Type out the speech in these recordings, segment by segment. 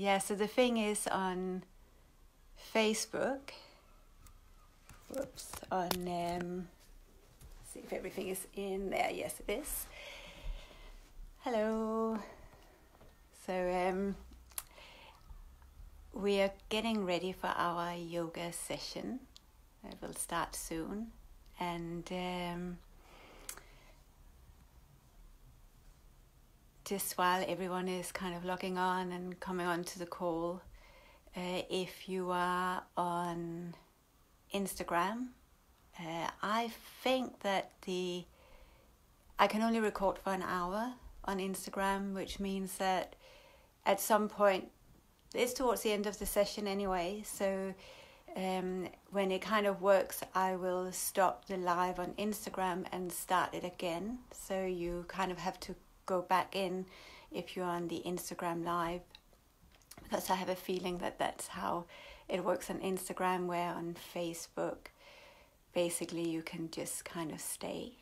yeah, so the thing is on Facebook, whoops, on, um, see if everything is in there. Yes, it is. Hello. So, um, we are getting ready for our yoga session. It will start soon. And um, just while everyone is kind of logging on and coming on to the call, uh, if you are on Instagram, uh, I think that the I can only record for an hour on Instagram, which means that at some point it's towards the end of the session anyway. So um, when it kind of works, I will stop the live on Instagram and start it again. So you kind of have to go back in if you're on the Instagram live because I have a feeling that that's how it works on Instagram, where on Facebook, basically you can just kind of stay.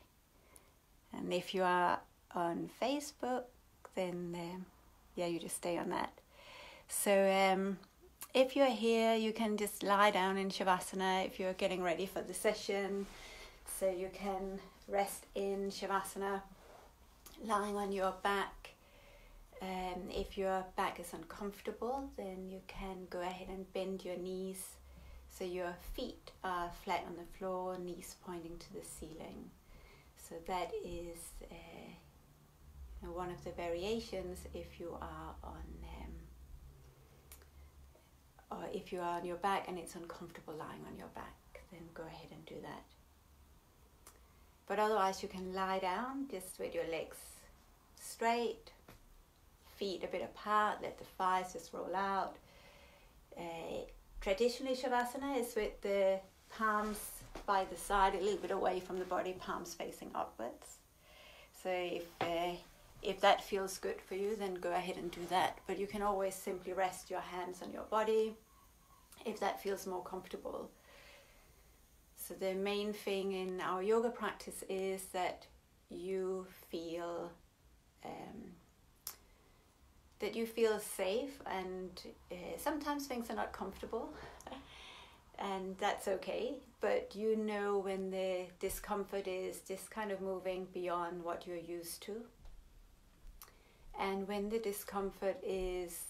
And if you are on Facebook, then um, yeah, you just stay on that. So um, if you're here, you can just lie down in Shavasana if you're getting ready for the session. So you can rest in Shavasana lying on your back. Um, if your back is uncomfortable, then you can go ahead and bend your knees so your feet are flat on the floor, knees pointing to the ceiling. So that is uh, one of the variations if you are on, um, or if you are on your back and it's uncomfortable lying on your back, then go ahead and do that. But otherwise, you can lie down just with your legs straight, feet a bit apart, let the thighs just roll out. Uh, traditionally, Shavasana is with the palms by the side, a little bit away from the body, palms facing upwards. So if uh, if that feels good for you, then go ahead and do that. But you can always simply rest your hands on your body if that feels more comfortable. So the main thing in our yoga practice is that you feel um, that you feel safe and uh, sometimes things are not comfortable and that's okay. But you know when the discomfort is just kind of moving beyond what you're used to. And when the discomfort is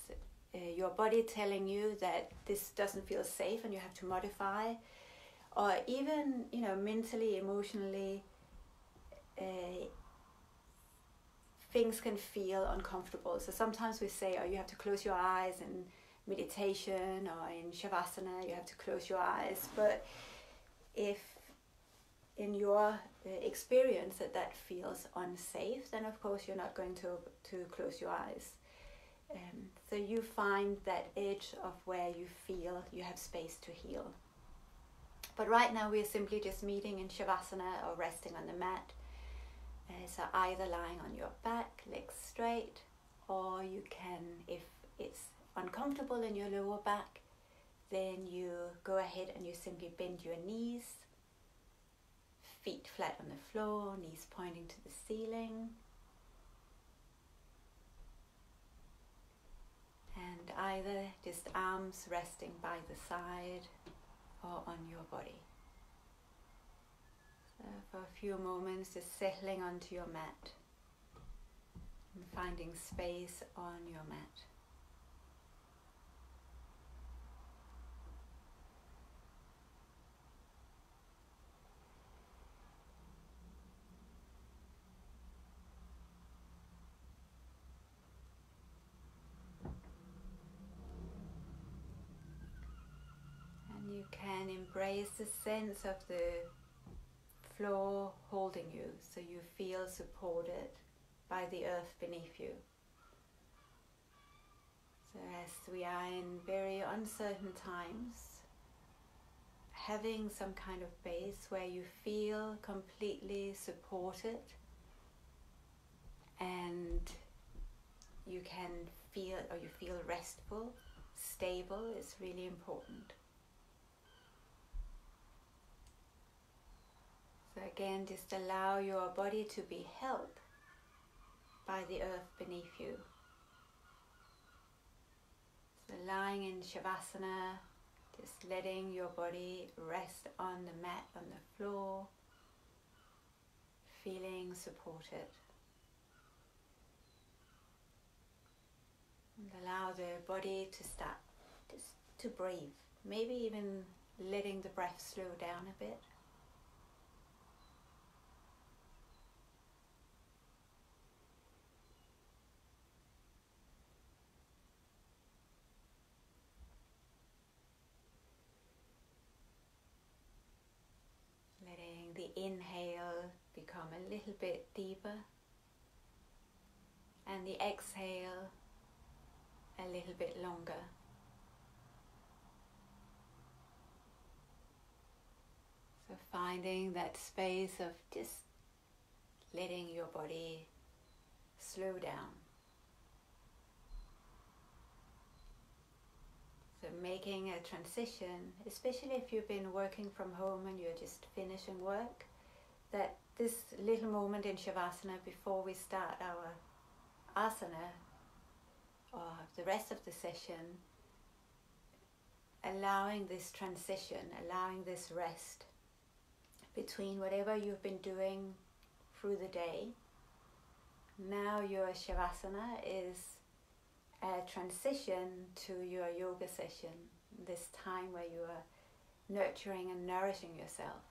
uh, your body telling you that this doesn't feel safe and you have to modify or even you know mentally emotionally uh, things can feel uncomfortable. So sometimes we say, oh, you have to close your eyes in meditation or in Shavasana, you have to close your eyes. But if in your uh, experience that that feels unsafe, then of course you're not going to, to close your eyes. Um, so you find that edge of where you feel you have space to heal. But right now we're simply just meeting in Shavasana or resting on the mat uh, so either lying on your back, legs straight, or you can, if it's uncomfortable in your lower back, then you go ahead and you simply bend your knees, feet flat on the floor, knees pointing to the ceiling. And either just arms resting by the side or on your body. So for a few moments, just settling onto your mat and finding space on your mat. And you can embrace the sense of the floor holding you so you feel supported by the earth beneath you. So, as we are in very uncertain times, having some kind of base where you feel completely supported and you can feel or you feel restful, stable is really important. Again, just allow your body to be held by the earth beneath you. So lying in Shavasana, just letting your body rest on the mat, on the floor, feeling supported. And allow the body to start just to breathe, maybe even letting the breath slow down a bit. Letting the inhale become a little bit deeper and the exhale a little bit longer. So finding that space of just letting your body slow down. So making a transition, especially if you've been working from home and you're just finishing work, that this little moment in Shavasana before we start our asana or the rest of the session, allowing this transition, allowing this rest between whatever you've been doing through the day. Now your Shavasana is a transition to your yoga session, this time where you are nurturing and nourishing yourself.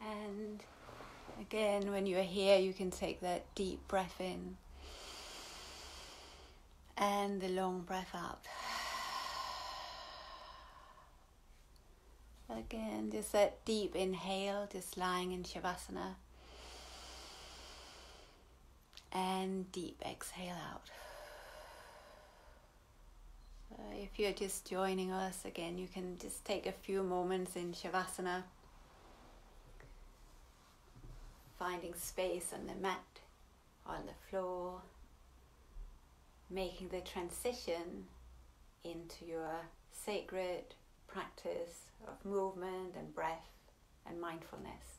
And again, when you're here, you can take that deep breath in and the long breath out. Again, just that deep inhale, just lying in Shavasana. And deep exhale out. So if you're just joining us again, you can just take a few moments in Shavasana finding space on the mat, on the floor, making the transition into your sacred practice of movement and breath and mindfulness.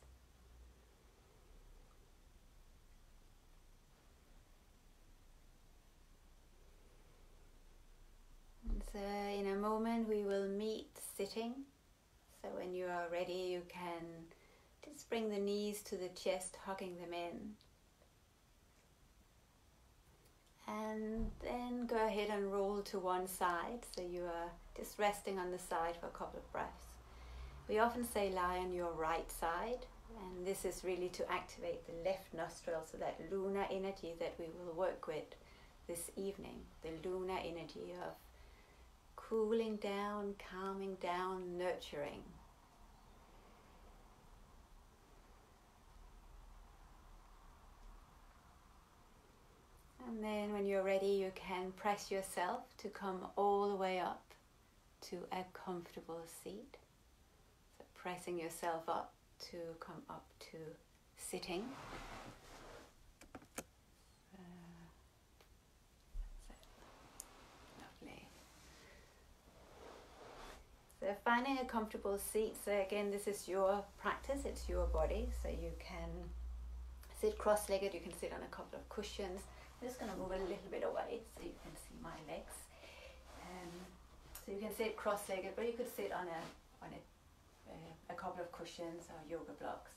So, in a moment, we will meet sitting. So, when you are ready, you can just bring the knees to the chest, hugging them in. And then go ahead and roll to one side so you are just resting on the side for a couple of breaths. We often say lie on your right side, and this is really to activate the left nostril, so that lunar energy that we will work with this evening, the lunar energy of cooling down, calming down, nurturing. And then when you're ready, you can press yourself to come all the way up to a comfortable seat. So pressing yourself up to come up to sitting. Uh, Lovely. So finding a comfortable seat. So again, this is your practice. It's your body. So you can sit cross-legged. You can sit on a couple of cushions. I'm just going to move a little bit away so you can see my legs. Um, so you can sit cross-legged, but you could sit on a on a, uh, a couple of cushions or yoga blocks.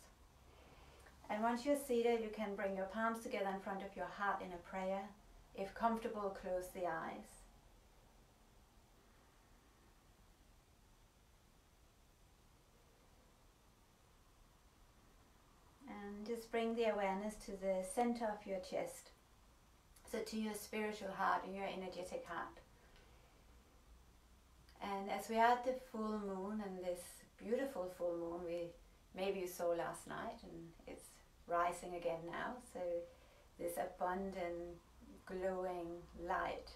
And once you're seated, you can bring your palms together in front of your heart in a prayer. If comfortable, close the eyes. And just bring the awareness to the center of your chest. So to your spiritual heart and your energetic heart. And as we are at the full moon and this beautiful full moon we maybe you saw last night and it's rising again now, so this abundant glowing light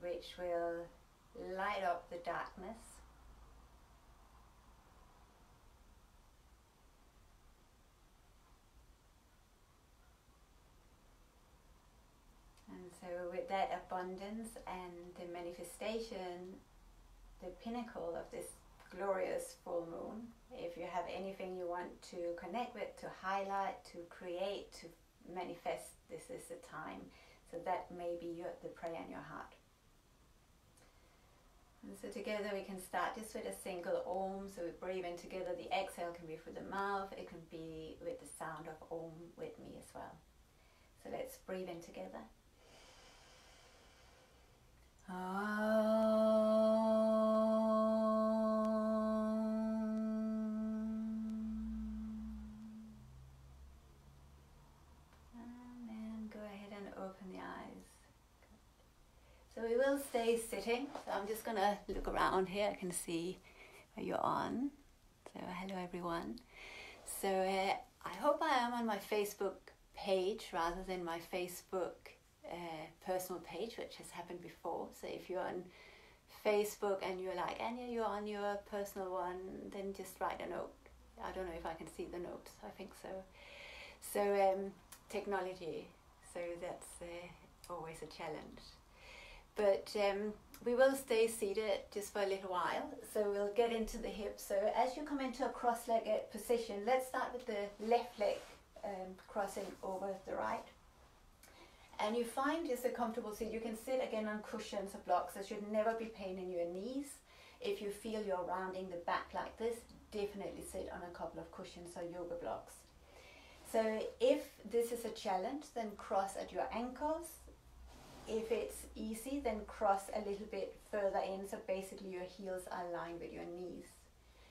which will light up the darkness with that abundance and the manifestation, the pinnacle of this glorious full moon. If you have anything you want to connect with, to highlight, to create, to manifest, this is the time. So that may be your, the prayer in your heart. And so together we can start just with a single Om. So we breathe in together. The exhale can be through the mouth. It can be with the sound of Om with me as well. So let's breathe in together. And then go ahead and open the eyes. So we will stay sitting. So I'm just going to look around here. I can see where you're on. So hello everyone. So uh, I hope I am on my Facebook page rather than my Facebook personal page, which has happened before. So if you're on Facebook and you're like, Anya, you're on your personal one, then just write a note. I don't know if I can see the notes. I think so. So um, technology. So that's uh, always a challenge. But um, we will stay seated just for a little while. So we'll get into the hips. So as you come into a cross-legged position, let's start with the left leg um, crossing over the right. And you find just a comfortable seat. You can sit again on cushions or blocks. There should never be pain in your knees. If you feel you're rounding the back like this, definitely sit on a couple of cushions or yoga blocks. So if this is a challenge, then cross at your ankles. If it's easy, then cross a little bit further in. So basically your heels are aligned with your knees.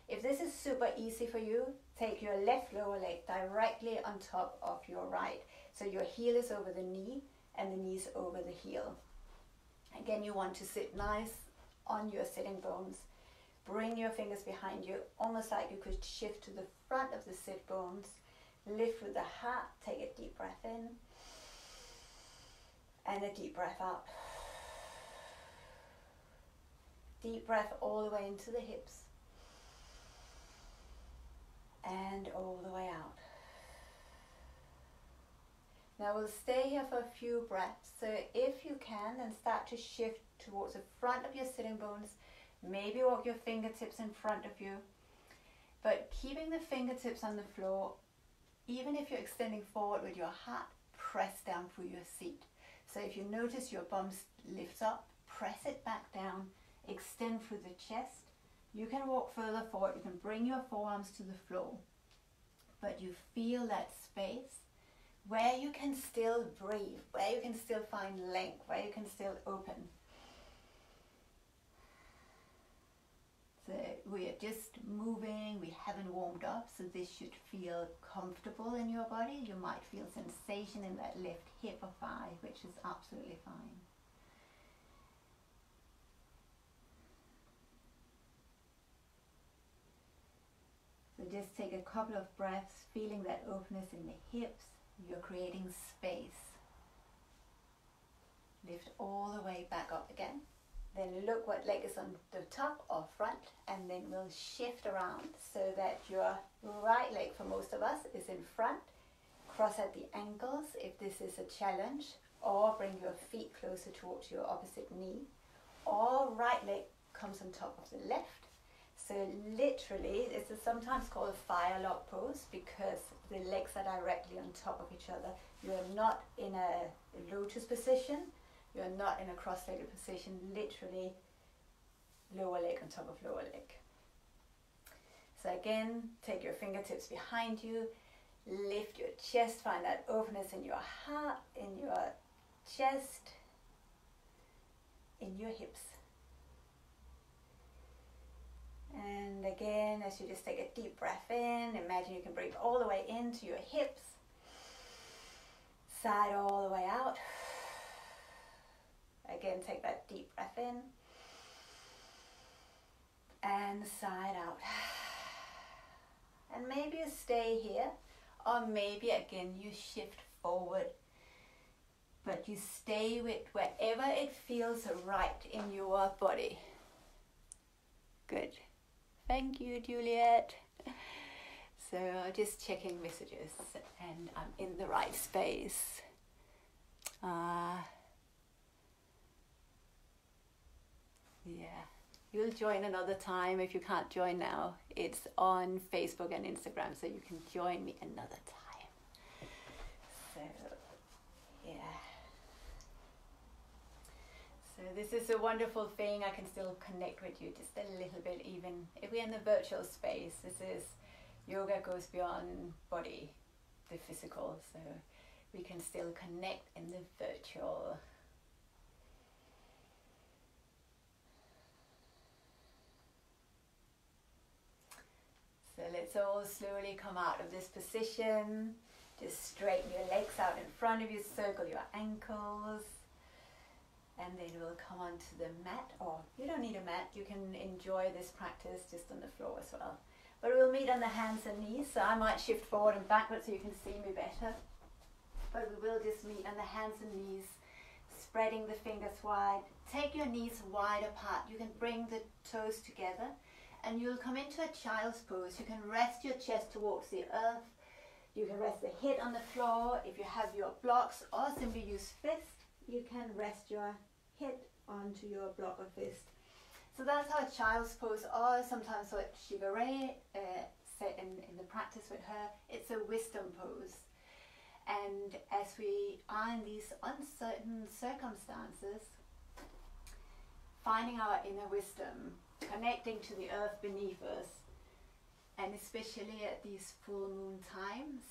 If this is super easy for you, take your left lower leg directly on top of your right. So your heel is over the knee and the knees over the heel. Again, you want to sit nice on your sitting bones. Bring your fingers behind you, almost like you could shift to the front of the sit bones. Lift with the heart, take a deep breath in and a deep breath out. Deep breath all the way into the hips and all the way out. Now we'll stay here for a few breaths. So if you can, then start to shift towards the front of your sitting bones. Maybe walk your fingertips in front of you. But keeping the fingertips on the floor, even if you're extending forward with your heart, press down through your seat. So if you notice your bum lifts up, press it back down, extend through the chest. You can walk further forward, you can bring your forearms to the floor, but you feel that space where you can still breathe, where you can still find length, where you can still open. So we are just moving, we haven't warmed up, so this should feel comfortable in your body. You might feel sensation in that left hip or thigh, which is absolutely fine. So just take a couple of breaths, feeling that openness in the hips. You're creating space. Lift all the way back up again. Then look what leg is on the top or front and then we'll shift around so that your right leg for most of us is in front. Cross at the ankles if this is a challenge or bring your feet closer towards your opposite knee or right leg comes on top of the left. So literally, this is sometimes called a fire log pose because the legs are directly on top of each other. You are not in a lotus position you're not in a cross-legged position, literally lower leg on top of lower leg. So again, take your fingertips behind you, lift your chest, find that openness in your heart, in your chest, in your hips. And again, as you just take a deep breath in, imagine you can breathe all the way into your hips, side all the way out. Again, take that deep breath in and side out. And maybe you stay here, or maybe again you shift forward. But you stay with wherever it feels right in your body. Good. Thank you, Juliet. So uh, just checking messages and I'm in the right space. Uh, yeah, you'll join another time if you can't join now. It's on Facebook and Instagram, so you can join me another time. So, this is a wonderful thing. I can still connect with you just a little bit, even if we're in the virtual space. This is yoga goes beyond body, the physical. So, we can still connect in the virtual So let's all slowly come out of this position. Just straighten your legs out in front of you, circle your ankles. And then we'll come onto the mat, or you don't need a mat, you can enjoy this practice just on the floor as well. But we'll meet on the hands and knees, so I might shift forward and backward so you can see me better. But we will just meet on the hands and knees, spreading the fingers wide. Take your knees wide apart. You can bring the toes together and you'll come into a child's pose. You can rest your chest towards the earth. You can rest the head on the floor. If you have your blocks or simply use fist, you can rest your head onto your block of fist. So that's how a child's pose, or sometimes what Shiva Rea uh, said in, in the practice with her, it's a wisdom pose. And as we are in these uncertain circumstances, finding our inner wisdom connecting to the earth beneath us, and especially at these full moon times,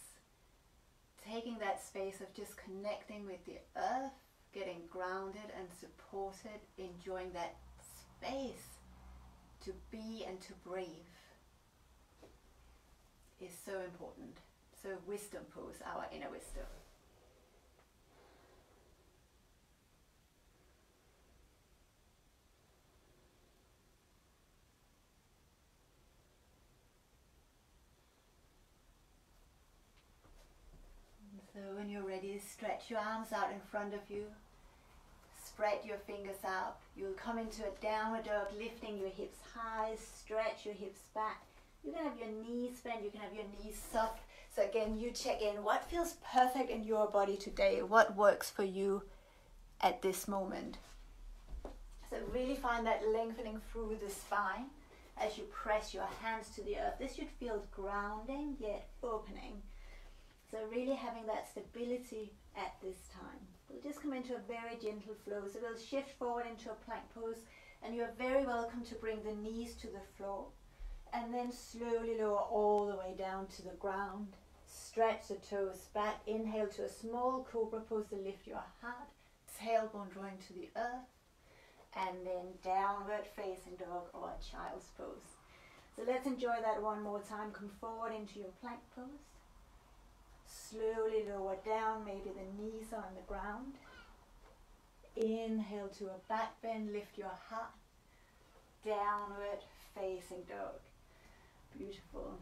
taking that space of just connecting with the earth, getting grounded and supported, enjoying that space to be and to breathe is so important. So, wisdom pose, our inner wisdom. So when you're ready, stretch your arms out in front of you. Spread your fingers out. You'll come into a downward dog, lifting your hips high. Stretch your hips back. You can have your knees bent. You can have your knees soft. So again, you check in. What feels perfect in your body today? What works for you at this moment? So really find that lengthening through the spine as you press your hands to the earth. This should feel grounding yet opening. So really having that stability at this time. We'll just come into a very gentle flow. So we'll shift forward into a plank pose and you're very welcome to bring the knees to the floor and then slowly lower all the way down to the ground. Stretch the toes back. Inhale to a small cobra pose to lift your heart. Tailbone drawing to the earth. And then downward facing dog or child's pose. So let's enjoy that one more time. Come forward into your plank pose. Slowly lower down, maybe the knees are on the ground. Inhale to a back bend, lift your heart. Downward facing dog. Beautiful.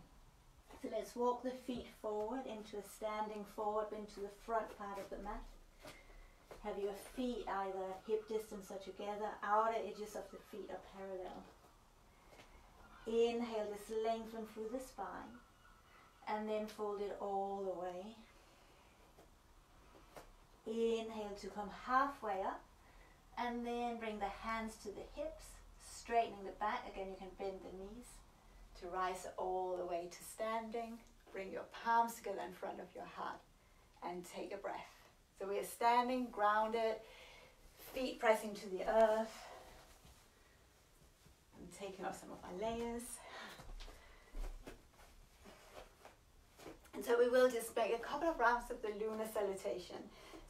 So let's walk the feet forward into a standing forward into the front part of the mat. Have your feet either hip distance or together, outer edges of the feet are parallel. Inhale, just lengthen through the spine and then fold it all the way. Inhale to come halfway up and then bring the hands to the hips, straightening the back. Again, you can bend the knees to rise all the way to standing. Bring your palms together in front of your heart and take a breath. So we are standing, grounded, feet pressing to the earth. I'm taking off some of my layers. And so we will just make a couple of rounds of the lunar salutation.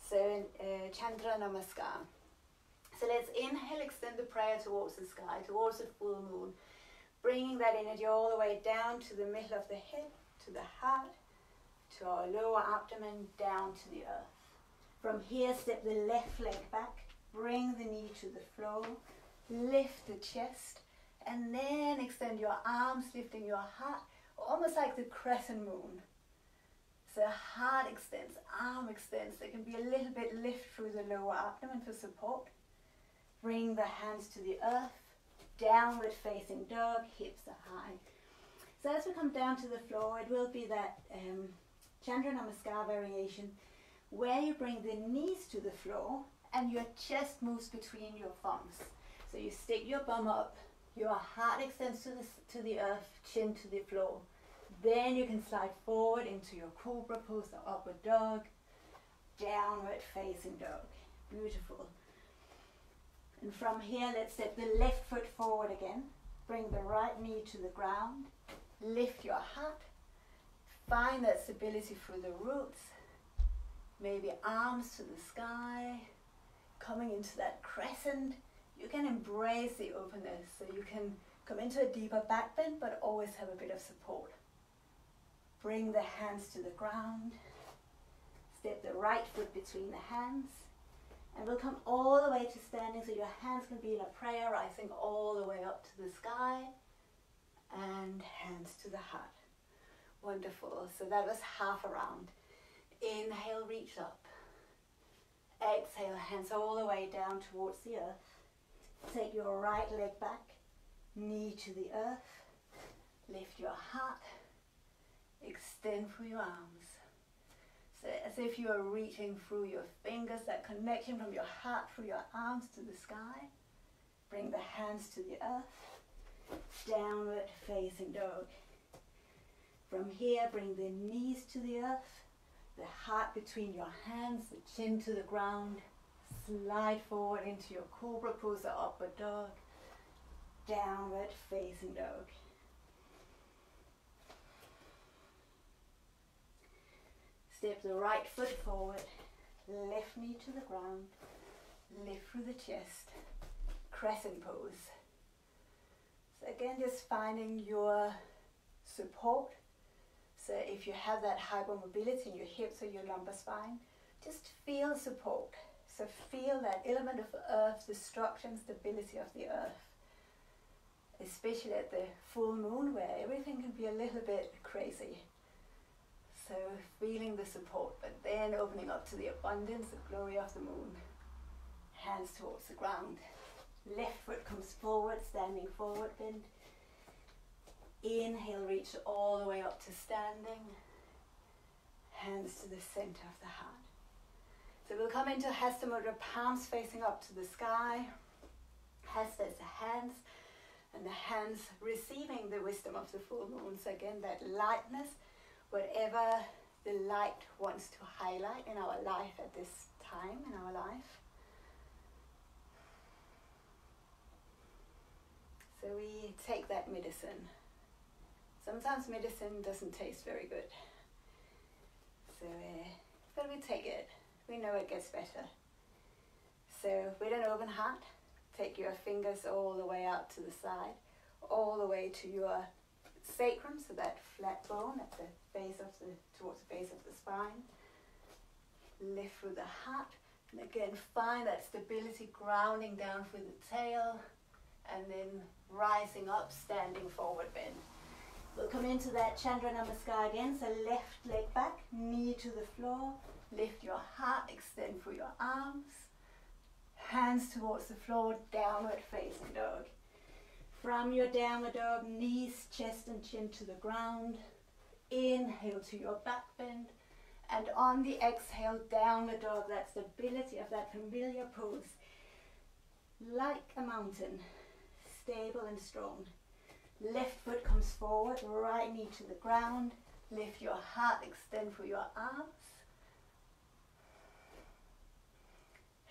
So uh, Chandra Namaskar. So let's inhale, extend the prayer towards the sky, towards the full moon. Bringing that energy all the way down to the middle of the head, to the heart, to our lower abdomen, down to the earth. From here, step the left leg back, bring the knee to the floor, lift the chest, and then extend your arms, lifting your heart, almost like the crescent moon. So heart extends, arm extends. There can be a little bit lift through the lower abdomen for support. Bring the hands to the earth, downward facing dog, hips are high. So as we come down to the floor, it will be that um, Chandra Namaskar variation where you bring the knees to the floor and your chest moves between your thumbs. So you stick your bum up, your heart extends to the, to the earth, chin to the floor. Then you can slide forward into your cobra pose or upward dog, downward facing dog. Beautiful. And from here, let's step the left foot forward again. Bring the right knee to the ground. Lift your heart. Find that stability through the roots. Maybe arms to the sky. Coming into that crescent. You can embrace the openness so you can come into a deeper back bend but always have a bit of support. Bring the hands to the ground. Step the right foot between the hands. And we'll come all the way to standing so your hands can be in a prayer rising all the way up to the sky. And hands to the heart. Wonderful. So that was half around. Inhale, reach up. Exhale, hands all the way down towards the earth. Take your right leg back, knee to the earth. Lift your heart. Extend through your arms. So as if you are reaching through your fingers, that connection from your heart through your arms to the sky. Bring the hands to the earth. Downward facing dog. From here, bring the knees to the earth, the heart between your hands, the chin to the ground. Slide forward into your cobra pose or upward dog. Downward facing dog. Step the right foot forward, left knee to the ground, lift through the chest, crescent pose. So again, just finding your support. So if you have that hypermobility in your hips or your lumbar spine, just feel support. So feel that element of earth, the structure and stability of the earth. Especially at the full moon where everything can be a little bit crazy. So feeling the support, but then opening up to the abundance, the glory of the moon. Hands towards the ground. Left foot comes forward, standing forward bend. Inhale, reach all the way up to standing. Hands to the center of the heart. So we'll come into Hasta Mudra, palms facing up to the sky. Hasta is the hands, and the hands receiving the wisdom of the full moon. So again, that lightness whatever the light wants to highlight in our life at this time in our life. So we take that medicine. Sometimes medicine doesn't taste very good. So, uh, but we take it. We know it gets better. So with an open heart, take your fingers all the way out to the side, all the way to your sacrum, so that flat bone at the base of the, towards the base of the spine. Lift through the heart. And again, find that stability grounding down through the tail and then rising up, standing forward bend. We'll come into that Chandra Namaskar again. So left leg back, knee to the floor. Lift your heart, extend through your arms. Hands towards the floor, downward facing dog. From your downward dog, knees, chest and chin to the ground. Inhale to your back bend. And on the exhale, downward dog, that stability of that familiar pose. Like a mountain, stable and strong. Left foot comes forward, right knee to the ground. Lift your heart, extend for your arms.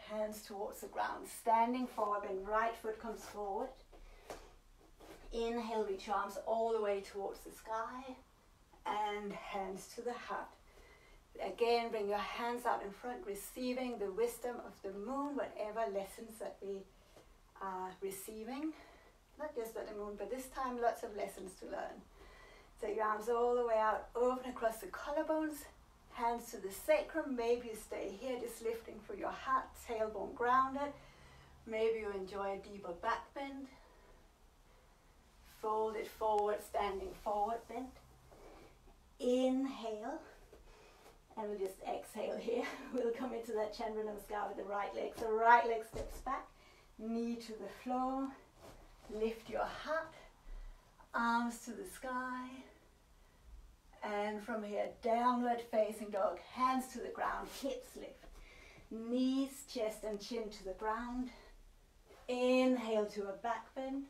Hands towards the ground, standing forward and right foot comes forward. Inhale, reach your arms all the way towards the sky and hands to the heart. Again, bring your hands out in front, receiving the wisdom of the moon, whatever lessons that we are receiving. Not just at the moon, but this time lots of lessons to learn. So your arms all the way out, open across the collarbones, hands to the sacrum. Maybe you stay here, just lifting for your heart, tailbone grounded. Maybe you enjoy a deeper back bend. Fold it forward, standing forward bend. Inhale. And we'll just exhale here. We'll come into that Chandra Namaskar with the right leg. So right leg steps back, knee to the floor. Lift your heart, arms to the sky. And from here, downward facing dog, hands to the ground, hips lift. Knees, chest and chin to the ground. Inhale to a back bend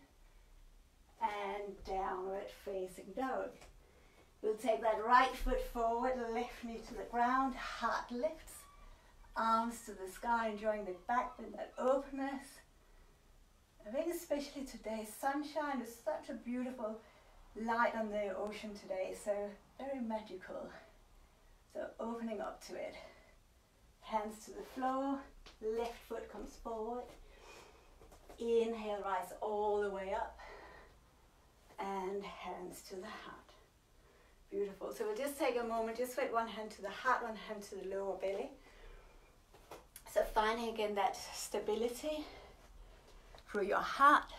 and downward facing dog. We'll take that right foot forward, left knee to the ground, heart lifts, arms to the sky, enjoying the back bend, that openness. I think especially today, sunshine is such a beautiful light on the ocean today, so very magical. So opening up to it. Hands to the floor, left foot comes forward. Inhale, rise all the way up. And hands to the heart. Beautiful. So we'll just take a moment, just put one hand to the heart, one hand to the lower belly. So finding again that stability through your heart,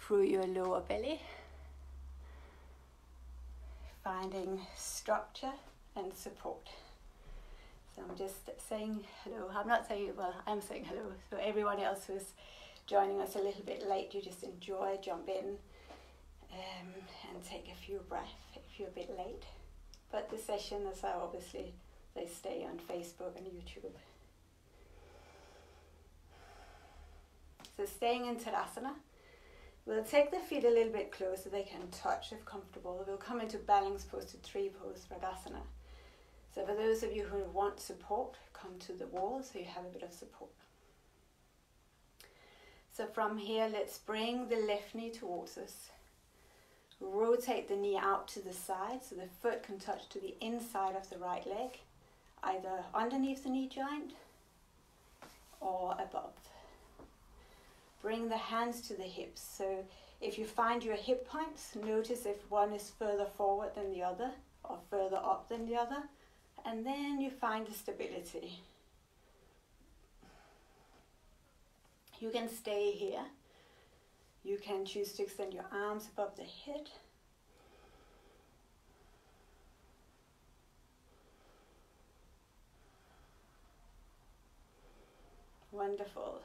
through your lower belly. Finding structure and support. So I'm just saying hello. I'm not saying, well, I'm saying hello. So everyone else who's joining us a little bit late, you just enjoy, jump in, and take a few breaths if you're a bit late. But the sessions are uh, obviously, they stay on Facebook and YouTube. So staying in Tadasana, we'll take the feet a little bit closer, they can touch if comfortable. We'll come into balance pose to tree pose, Ragasana. So for those of you who want support, come to the wall so you have a bit of support. So from here, let's bring the left knee towards us. Rotate the knee out to the side so the foot can touch to the inside of the right leg, either underneath the knee joint or above. Bring the hands to the hips. So if you find your hip points, notice if one is further forward than the other or further up than the other and then you find the stability. You can stay here. You can choose to extend your arms above the head. Wonderful.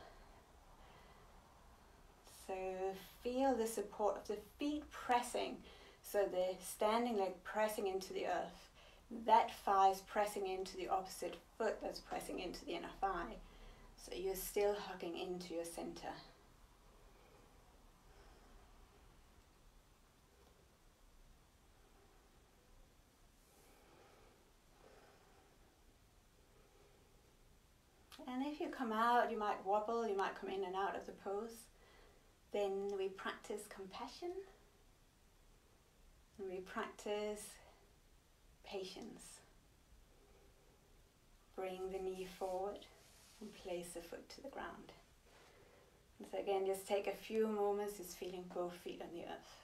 So feel the support of the feet pressing, so the standing leg pressing into the earth that thigh is pressing into the opposite foot that's pressing into the inner thigh. So you're still hugging into your center. And you come out, you might wobble, you might come in and out of the pose. Then we practice compassion. And we practice patience. Bring the knee forward and place the foot to the ground. And so again, just take a few moments just feeling both feet on the earth.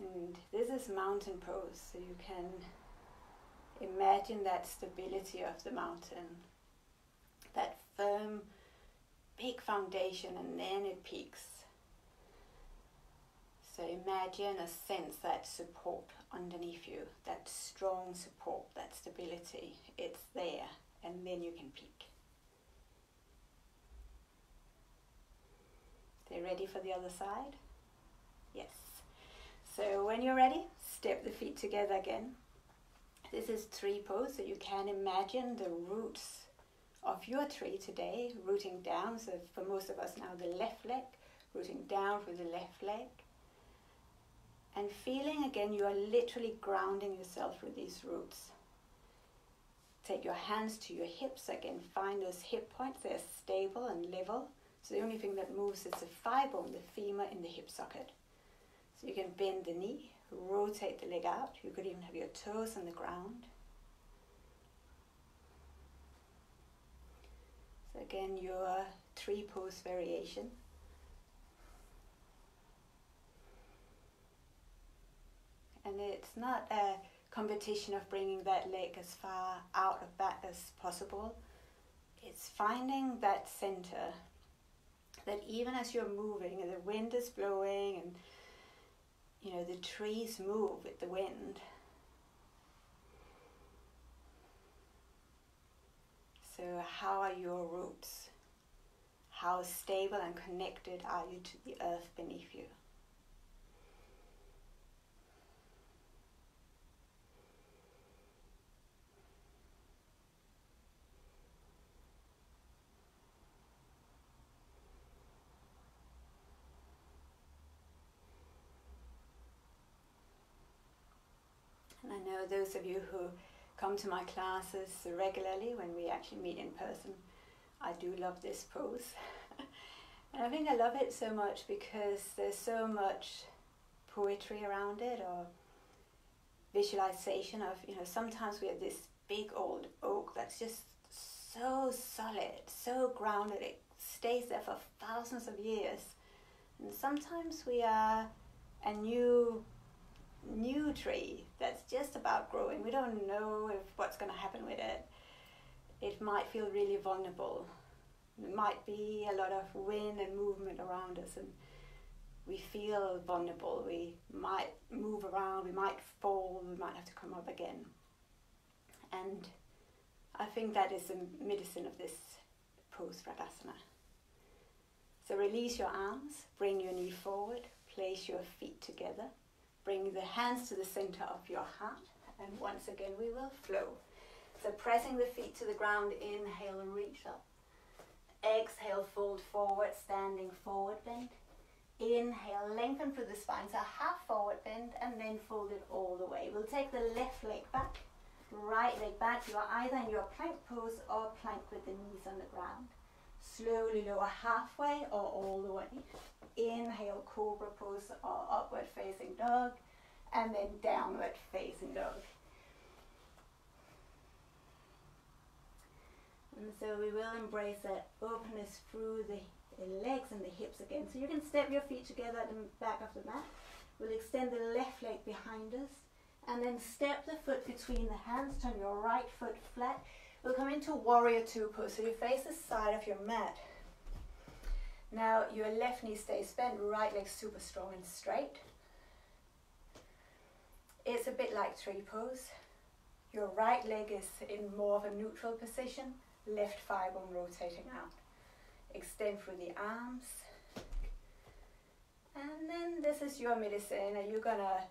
And this is mountain pose, so you can imagine that stability of the mountain, that firm, big foundation, and then it peaks. So imagine a sense that support underneath you, that strong support, that stability. It's there, and then you can peak. So ready for the other side? Yes. So when you're ready, step the feet together again. This is tree pose, so you can imagine the roots of your tree today rooting down. So for most of us now, the left leg rooting down through the left leg and feeling again you are literally grounding yourself through these roots. Take your hands to your hips again, find those hip points, they're stable and level. So the only thing that moves is the thigh bone, the femur in the hip socket. So you can bend the knee, rotate the leg out. You could even have your toes on the ground. So again, your tree pose variation. and it's not a competition of bringing that leg as far out of that as possible. It's finding that center that even as you're moving and the wind is blowing and you know the trees move with the wind. So how are your roots? How stable and connected are you to the earth beneath you? Know those of you who come to my classes regularly when we actually meet in person, I do love this pose. and I think I love it so much because there's so much poetry around it or visualization of, you know, sometimes we have this big old oak that's just so solid, so grounded, it stays there for thousands of years. And sometimes we are a new new tree that's just about growing. We don't know if what's going to happen with it. It might feel really vulnerable. There might be a lot of wind and movement around us, and we feel vulnerable. We might move around, we might fall, we might have to come up again. And I think that is the medicine of this pose Vrksasana. So release your arms, bring your knee forward, place your feet together, bring the hands to the center of your heart, and once again we will flow. So pressing the feet to the ground, inhale, reach up. Exhale, fold forward, standing forward bend. Inhale, lengthen through the spine, so half forward bend, and then fold it all the way. We'll take the left leg back, right leg back. You are either in your plank pose or plank with the knees on the ground. Slowly lower halfway or all the way. Inhale, cobra pose or upward facing dog, and then downward facing dog. And so we will embrace that openness through the, legs and the hips again. So you can step your feet together at the back of the mat. We'll extend the left leg behind us and then step the foot between the hands, turn your right foot flat. We'll come into warrior two pose. So you face the side of your mat. Now your left knee stays bent, right leg super strong and straight. It's a bit like tree pose. Your right leg is in more of a neutral position, left thigh bone rotating out. Extend through the arms. And then this is your medicine. Are you gonna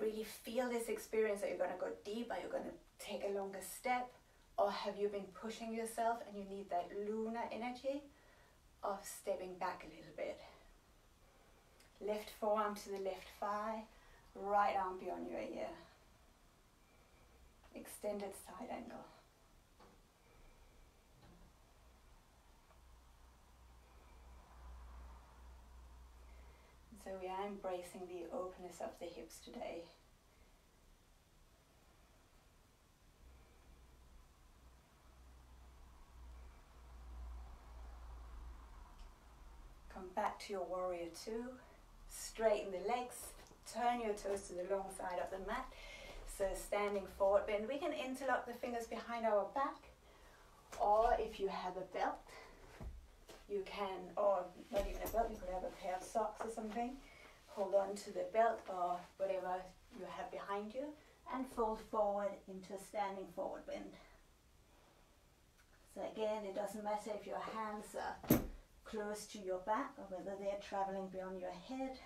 really feel this experience? Are you gonna go deep? Are you gonna take a longer step? Or have you been pushing yourself and you need that lunar energy of stepping back a little bit? Left forearm to the left thigh, right arm beyond your ear. Extended side angle. So we are embracing the openness of the hips today. Come back to your warrior two. Straighten the legs. Turn your toes to the long side of the mat. So standing forward bend. We can interlock the fingers behind our back. Or if you have a belt, you can, or not even a belt, you could have a pair of socks or something. Hold on to the belt or whatever you have behind you and fold forward into a standing forward bend. So again, it doesn't matter if your hands are close to your back or whether they're traveling beyond your head.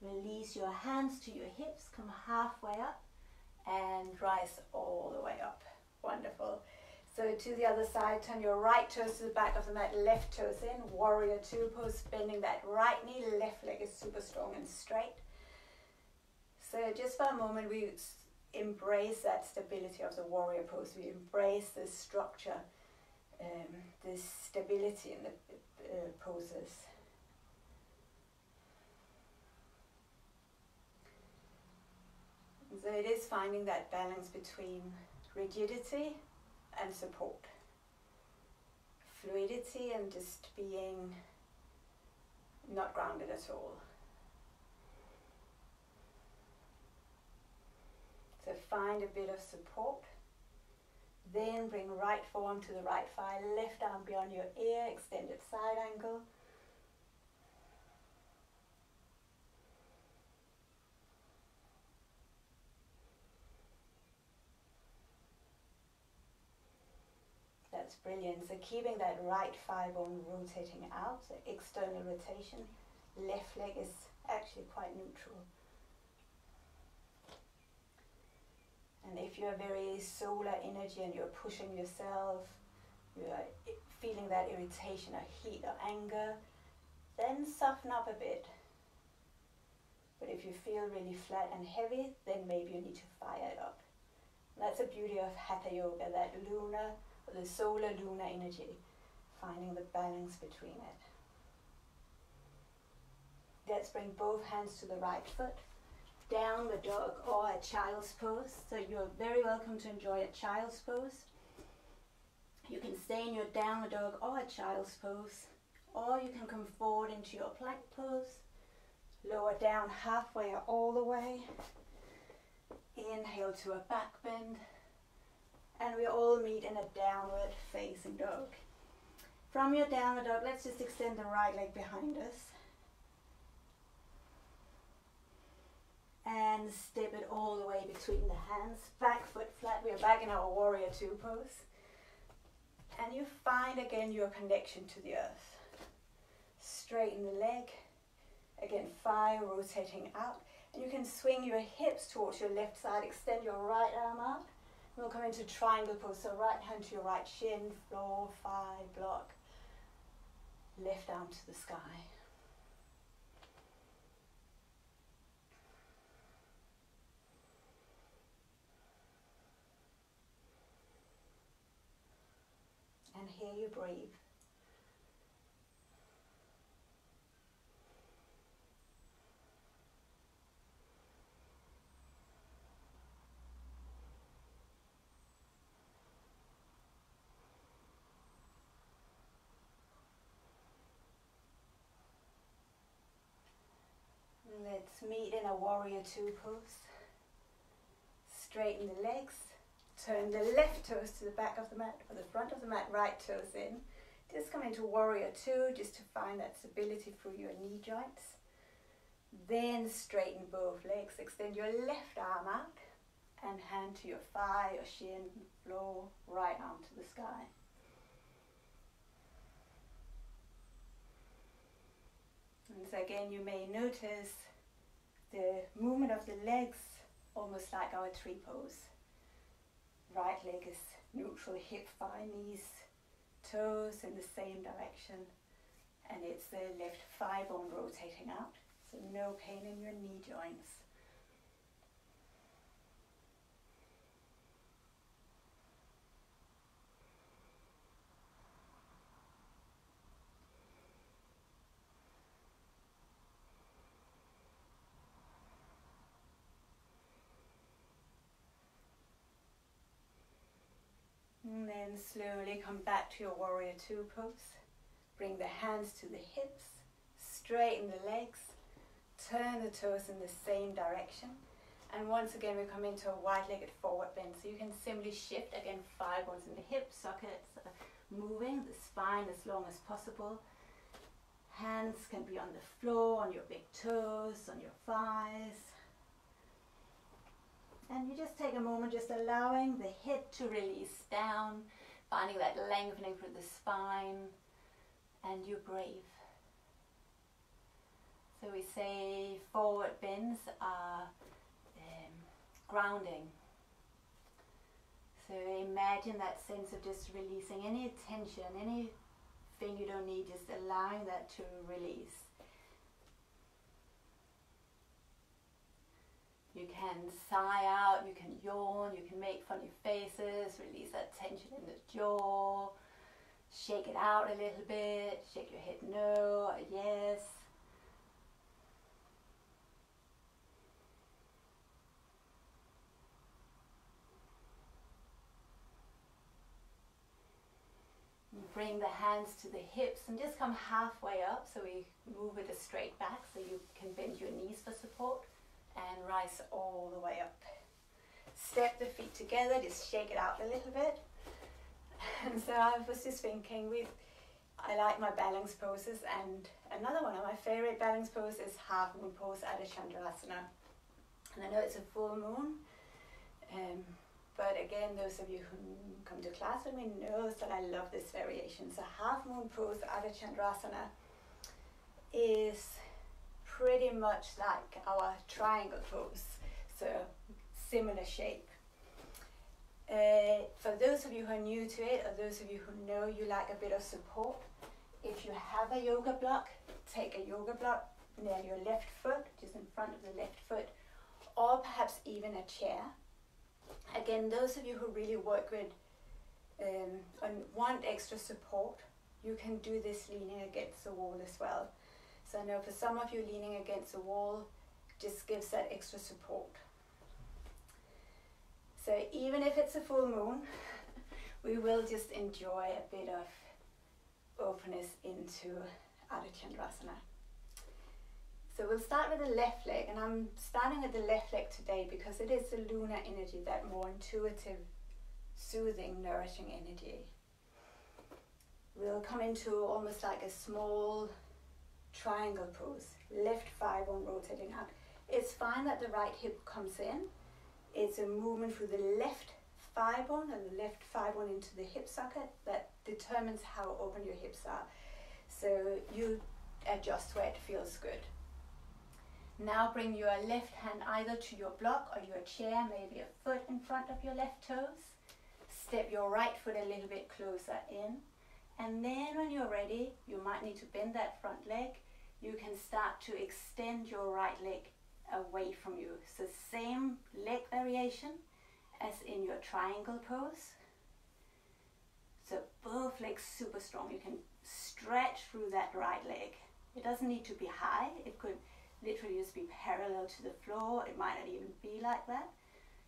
Release your hands to your hips, come halfway up and rise all the way up. Wonderful. So to the other side, turn your right toes to the back of the mat, left toes in, warrior two pose, bending that right knee, left leg is super strong and straight. So just for a moment, we embrace that stability of the warrior pose. We embrace the structure, um, this stability in the uh, poses. So it is finding that balance between rigidity and support, fluidity and just being not grounded at all. So find a bit of support. Then bring right forearm to the right thigh, left arm beyond your ear, extended side angle. That's brilliant. So keeping that right thigh bone rotating out, so external rotation, left leg is actually quite neutral. And if you're very solar energy and you're pushing yourself, you're feeling that irritation or heat or anger, then soften up a bit. But if you feel really flat and heavy, then maybe you need to fire it up. That's the beauty of Hatha Yoga, that lunar, the solar lunar energy, finding the balance between it. Let's bring both hands to the right foot, down the dog or a child's pose. So you're very welcome to enjoy a child's pose. You can stay in your downward dog or a child's pose, or you can come forward into your plank pose. Lower down halfway or all the way. Inhale to a back bend. And we all meet in a downward facing dog. From your downward dog, let's just extend the right leg behind us. And step it all the way between the hands. Back foot flat. We are back in our warrior two pose. And you find again your connection to the earth. Straighten the leg. Again, five rotating out. And you can swing your hips towards your left side, extend your right arm out. We'll come into triangle pose. So right hand to your right shin, floor, five, block. Left arm to the sky. And here you breathe. Meet in a warrior two pose. Straighten the legs. Turn the left toes to the back of the mat or the front of the mat, right toes in. Just come into warrior two just to find that stability through your knee joints. Then straighten both legs. Extend your left arm out and hand to your thigh or shin, floor, right arm to the sky. And so again, you may notice the movement of the legs almost like our tree pose. Right leg is neutral, hip, thigh, knees, toes in the same direction. And it's the left thigh bone rotating out, so no pain in your knee joints. And then slowly come back to your warrior two pose. Bring the hands to the hips, straighten the legs, turn the toes in the same direction. And once again, we come into a wide-legged forward bend. So you can simply shift again, five bones in the hip sockets, moving the spine as long as possible. Hands can be on the floor, on your big toes, on your thighs. And you just take a moment, just allowing the hip to release down, finding that lengthening through the spine, and you breathe. So we say forward bends are um, grounding. So imagine that sense of just releasing any tension, anything you don't need, just allowing that to release. You can sigh out, you can yawn, you can make funny faces, release that tension in the jaw, shake it out a little bit, shake your head no or yes. bring the hands to the hips and just come halfway up so we move with a straight back so you can bend your knees for support and rise all the way up. Step the feet together, just shake it out a little bit. And so I was just thinking, we, I like my balance poses, and another one of my favorite balance poses is half moon pose Ardha Chandrasana. And I know it's a full moon, um, but again, those of you who come to class with me knows that I love this variation. So half moon pose Ardha Chandrasana is pretty much like our triangle pose, so similar shape. Uh, for those of you who are new to it, or those of you who know you like a bit of support, if you have a yoga block, take a yoga block near your left foot, just in front of the left foot, or perhaps even a chair. Again, those of you who really work with um, and want extra support, you can do this leaning against the wall as well. So I know for some of you leaning against the wall just gives that extra support. So even if it's a full moon, we will just enjoy a bit of openness into Ardha Chandrasana. So we'll start with the left leg, and I'm starting with the left leg today because it is the lunar energy, that more intuitive, soothing, nourishing energy. We'll come into almost like a small triangle pose, left thigh bone rotating out. It's fine that the right hip comes in. It's a movement through the left thigh bone and the left thigh bone into the hip socket that determines how open your hips are. So you adjust where it feels good. Now bring your left hand either to your block or your chair, maybe a foot in front of your left toes. Step your right foot a little bit closer in. And then when you're ready, you might need to bend that front leg. You can start to extend your right leg away from you. So same leg variation as in your triangle pose. So both legs super strong. You can stretch through that right leg. It doesn't need to be high. It could literally just be parallel to the floor. It might not even be like that.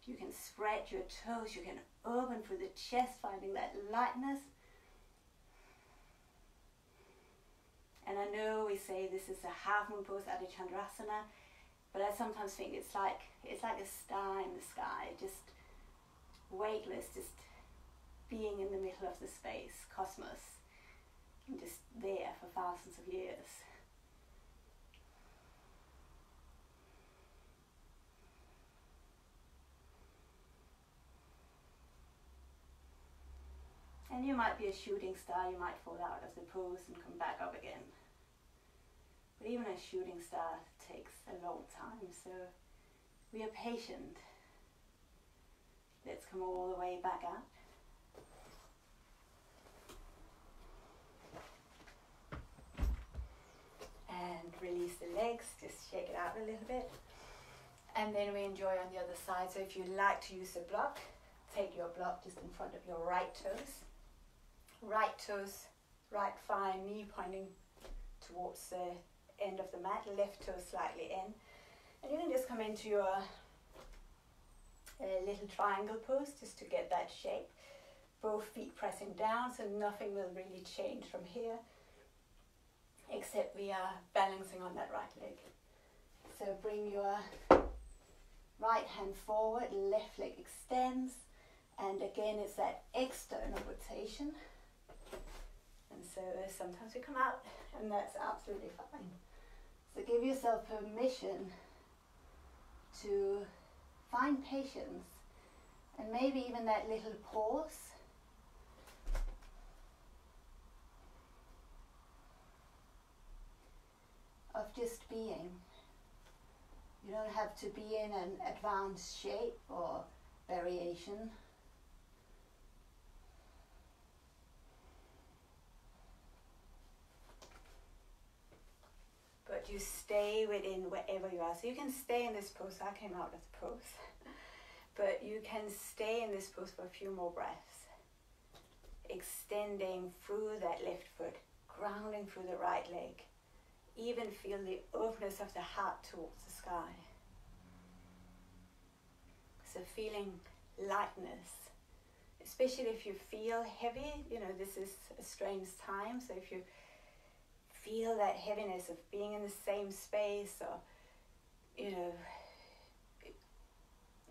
You can spread your toes. You can open through the chest, finding that lightness. And I know we say this is a half moon pose, Ardha Chandrasana, but I sometimes think it's like it's like a star in the sky, just weightless, just being in the middle of the space, cosmos, and just there for thousands of years. And you might be a shooting star, you might fall out of the pose and come back up again. But even a shooting star takes a long time, so we are patient. Let's come all the way back up. And release the legs, just shake it out a little bit. And then we enjoy on the other side. So if you like to use a block, take your block just in front of your right toes right toes, right thigh, knee pointing towards the end of the mat, left toe slightly in. And you can just come into your uh, little triangle pose just to get that shape. Both feet pressing down, so nothing will really change from here, except we are balancing on that right leg. So bring your right hand forward, left leg extends, and again it's that external rotation. And so sometimes we come out, and that's absolutely fine. So give yourself permission to find patience and maybe even that little pause. Of just being. You don't have to be in an advanced shape or variation. But you stay within wherever you are. So you can stay in this pose. I came out of the pose. but you can stay in this pose for a few more breaths. Extending through that left foot, grounding through the right leg. Even feel the openness of the heart towards the sky. So feeling lightness, especially if you feel heavy, you know, this is a strange time. So if you feel that heaviness of being in the same space or, you know,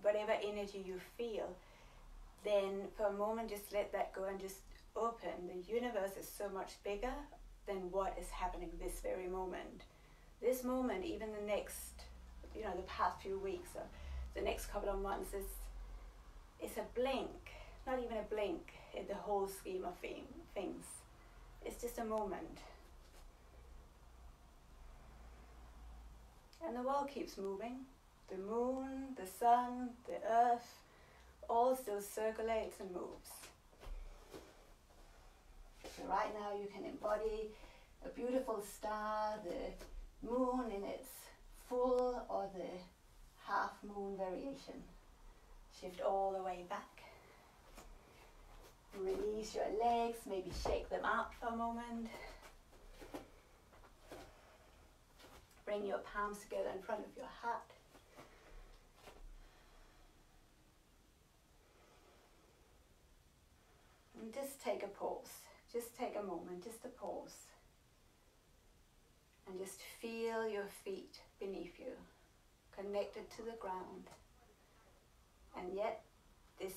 whatever energy you feel, then for a moment just let that go and just open. The universe is so much bigger than what is happening this very moment. This moment, even the next, you know, the past few weeks or the next couple of months is, is a blink, not even a blink in the whole scheme of things. It's just a moment. And the world keeps moving. The moon, the sun, the earth, all still circulates and moves. So right now you can embody a beautiful star, the moon in its full or the half moon variation. Shift all the way back. Release your legs, maybe shake them up for a moment. Bring your palms together in front of your heart. And just take a pause. Just take a moment, just a pause. And just feel your feet beneath you, connected to the ground. And yet, this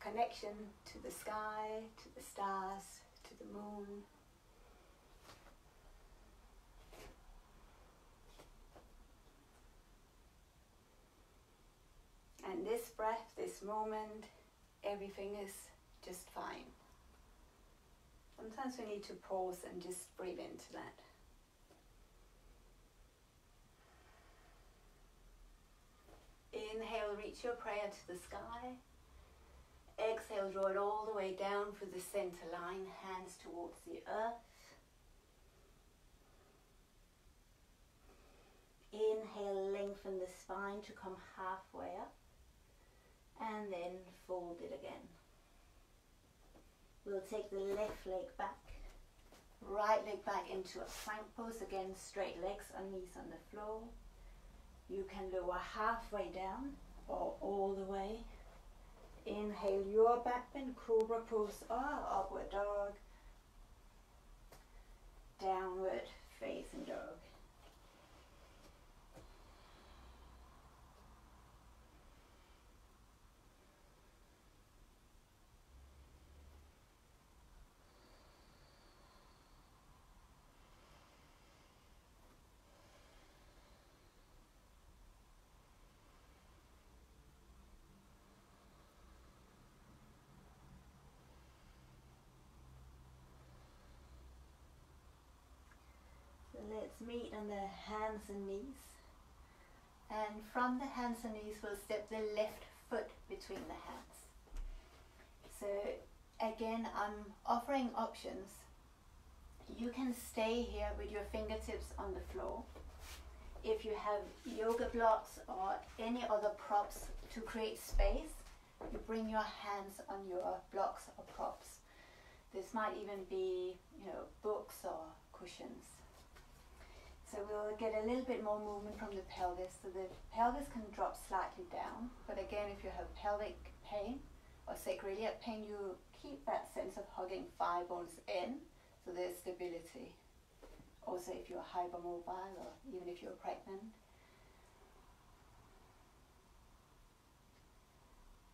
connection to the sky, to the stars, to the moon. And this breath, this moment, everything is just fine. Sometimes we need to pause and just breathe into that. Inhale, reach your prayer to the sky. Exhale, draw it all the way down through the center line, hands towards the earth. Inhale, lengthen the spine to come halfway up and then fold it again. We'll take the left leg back, right leg back into a plank pose, again straight legs and knees on the floor. You can lower halfway down or all the way. Inhale your back bend, cobra pose or upward dog. Downward facing dog. Meet on the hands and knees. And from the hands and knees, we'll step the left foot between the hands. So again, I'm offering options. You can stay here with your fingertips on the floor. If you have yoga blocks or any other props to create space, you bring your hands on your blocks or props. This might even be, you know, books or cushions. So we'll get a little bit more movement from the pelvis. So the pelvis can drop slightly down. But again, if you have pelvic pain or sacroiliac pain, you keep that sense of hugging bones in. So there's stability. Also if you're hypermobile or even if you're pregnant.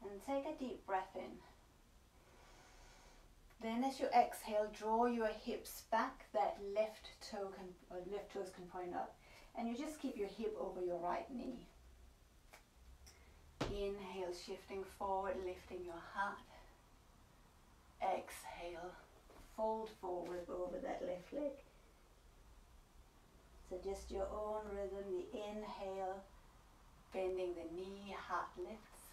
And take a deep breath in. Then as you exhale, draw your hips back, that left toe can, or left toes can point up. And you just keep your hip over your right knee. Inhale, shifting forward, lifting your heart. Exhale, fold forward over that left leg. So just your own rhythm, the inhale, bending the knee, heart lifts.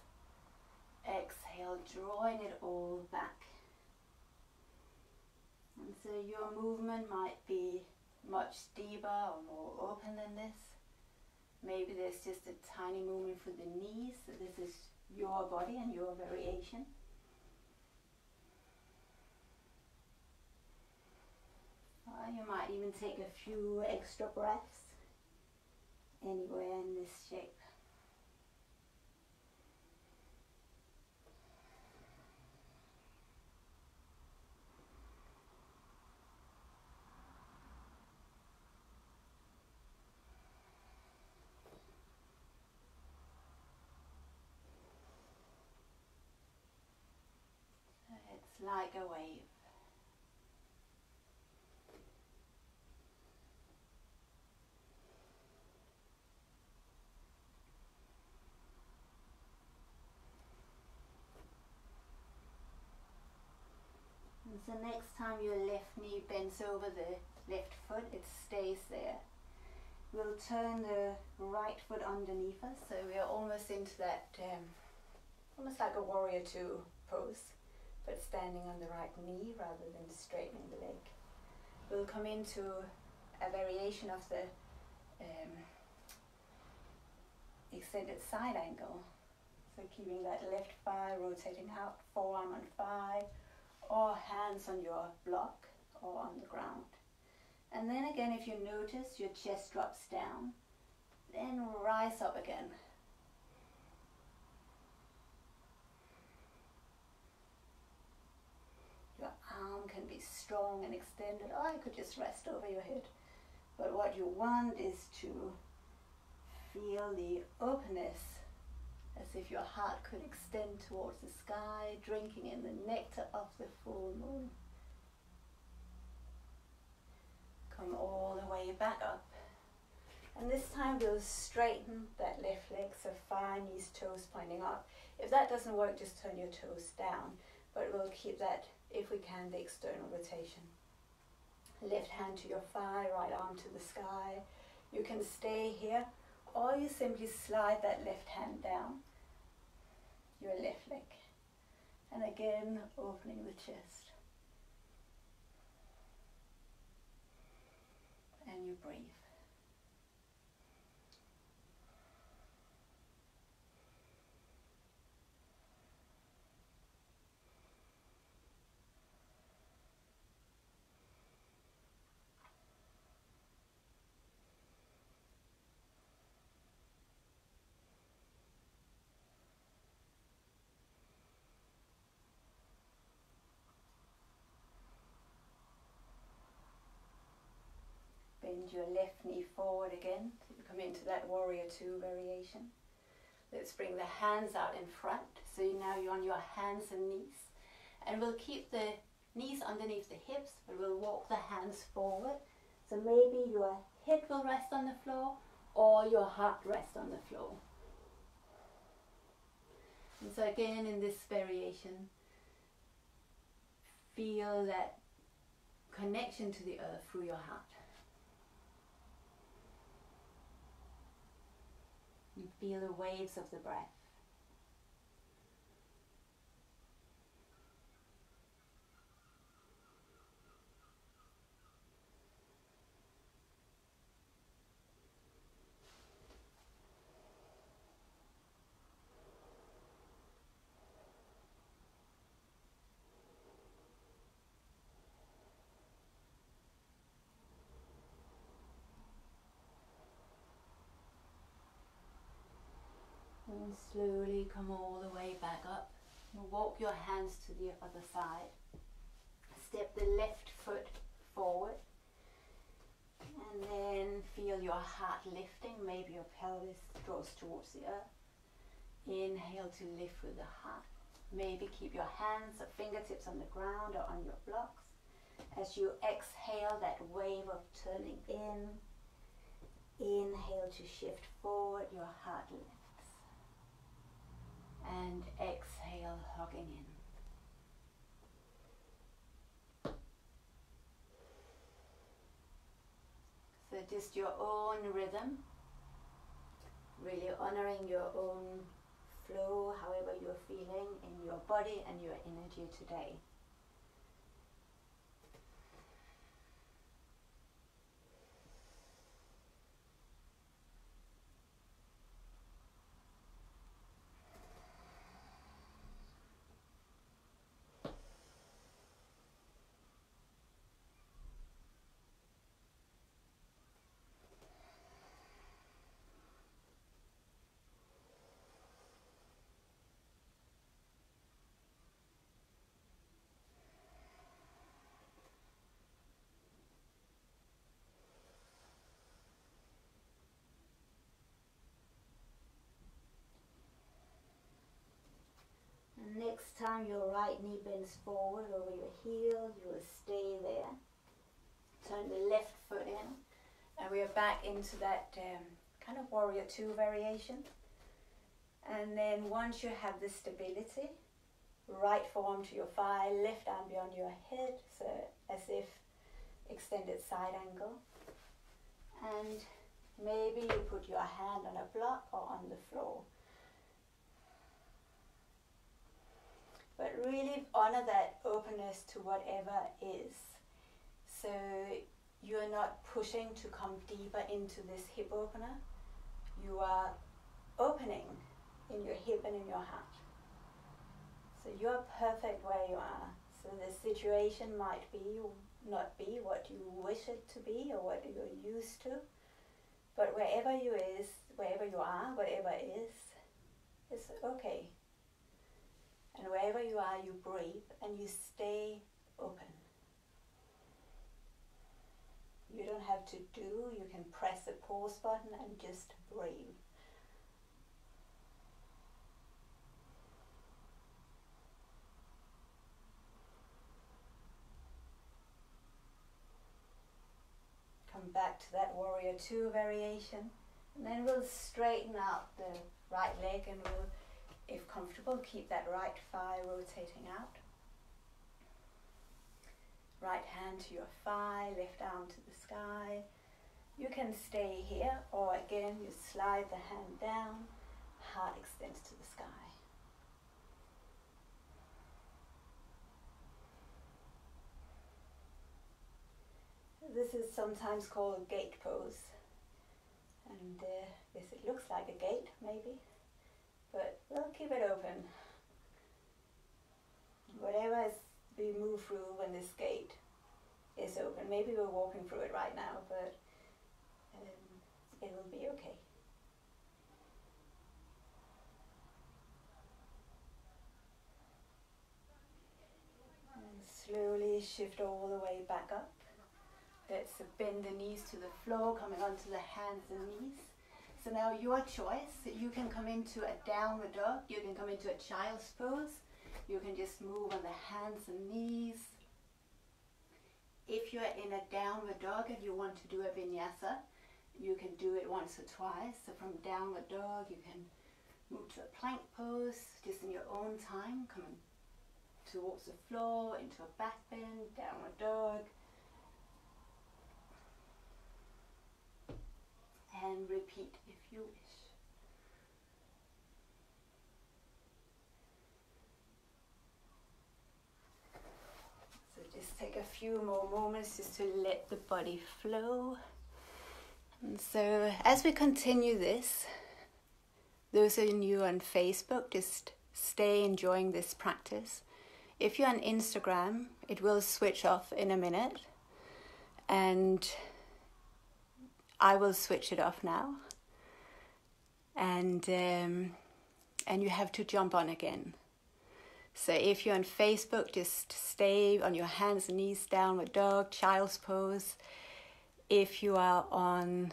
Exhale, drawing it all back. And so your movement might be much deeper or more open than this. Maybe there's just a tiny movement for the knees. So this is your body and your variation. Or you might even take a few extra breaths anywhere in this shape. like a wave. And so next time your left knee bends over the left foot, it stays there. we'll turn the right foot underneath us, so we are almost into that, um, almost like a warrior two pose, but standing on the right knee rather than straightening the leg. We'll come into a variation of the um, extended side angle. So keeping that left thigh rotating out, forearm on thigh, or hands on your block or on the ground. And then again, if you notice your chest drops down, then rise up again. Your arm can be strong and extended, oh, or I could just rest over your head. But what you want is to feel the openness as if your heart could extend towards the sky, drinking in the nectar of the full moon. Come all the way back up. And this time we'll straighten that left leg, so fine knees, toes pointing up. If that doesn't work, just turn your toes down. But we'll keep that, if we can, the external rotation. Left hand to your thigh, right arm to the sky. You can stay here, or you simply slide that left hand down your left leg. And again, opening the chest. And you breathe. Bend your left knee forward again. Come into that warrior two variation. Let's bring the hands out in front. So now you're on your hands and knees. And we'll keep the knees underneath the hips, but we'll walk the hands forward. So maybe your head will rest on the floor or your heart rest on the floor. And so again in this variation, feel that connection to the earth through your heart. Feel the waves of the breath. And slowly come all the way back up. Walk your hands to the other side. Step the left foot forward. And then feel your heart lifting. Maybe your pelvis draws towards the earth. Inhale to lift with the heart. Maybe keep your hands or fingertips on the ground or on your blocks. As you exhale, that wave of turning in. Inhale to shift forward, your heart and exhale, hugging in. So just your own rhythm, really honoring your own flow, however you're feeling in your body and your energy today. Next time your right knee bends forward over your heel, you will stay there. Turn the left foot in, and we are back into that um, kind of warrior two variation. And then once you have the stability, right forearm to your thigh, left arm beyond your head, so as if extended side angle. And Maybe you put your hand on a block or on the floor. But really honor that openness to whatever is. So you're not pushing to come deeper into this hip opener. You are opening in your hip and in your heart. So you're perfect where you are. So the situation might be not be what you wish it to be or what you're used to. But wherever you is, wherever you are, whatever is, it's okay. And wherever you are, you breathe and you stay open. You don't have to do, you can press the pause button and just breathe. Come back to that warrior two variation. And then we'll straighten out the right leg and we'll, if comfortable, keep that right thigh rotating out. Right hand to your thigh, left arm to the sky. You can stay here, or again, you slide the hand down, heart extends to the sky. This is sometimes called gate pose. And uh, yes, it looks like a gate, maybe, but we'll keep it open. Whatever we move through when this gate is open. Maybe we're walking through it right now, but um, it will be okay. Slowly shift all the way back up. Let's bend the knees to the floor, coming onto the hands and knees. So now your choice. You can come into a downward dog. You can come into a child's pose. You can just move on the hands and knees. If you're in a downward dog and you want to do a vinyasa, you can do it once or twice. So from downward dog, you can move to a plank pose, just in your own time, coming towards the floor, into a back bend, downward dog. And repeat if you wish. So just take a few more moments just to let the body flow. And so, as we continue this, those of you on Facebook, just stay enjoying this practice. If you're on Instagram, it will switch off in a minute, and I will switch it off now. And um, and you have to jump on again. So if you're on Facebook, just stay on your hands and knees, downward dog, child's pose. If you are on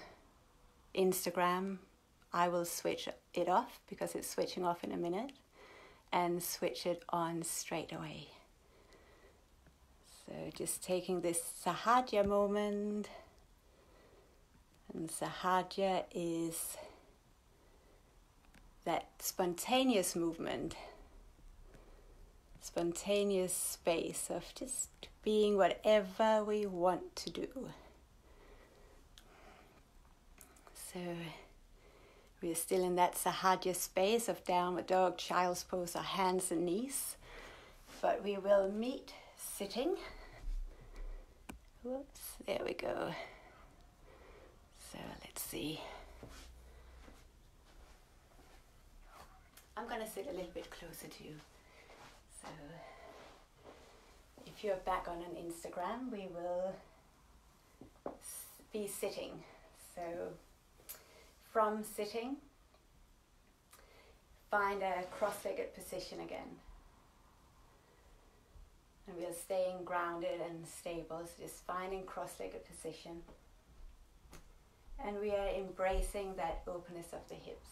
Instagram, I will switch it off because it's switching off in a minute and switch it on straight away. So just taking this Sahaja moment. And Sahaja is that spontaneous movement spontaneous space of just being whatever we want to do. So we're still in that Sahaja space of downward dog, child's pose, our hands and knees. But we will meet sitting. Whoops, there we go. So let's see. I'm going to sit a little bit closer to you. So if you're back on an Instagram, we will be sitting. So from sitting, find a cross-legged position again. And we're staying grounded and stable, so just finding cross-legged position. And we are embracing that openness of the hips.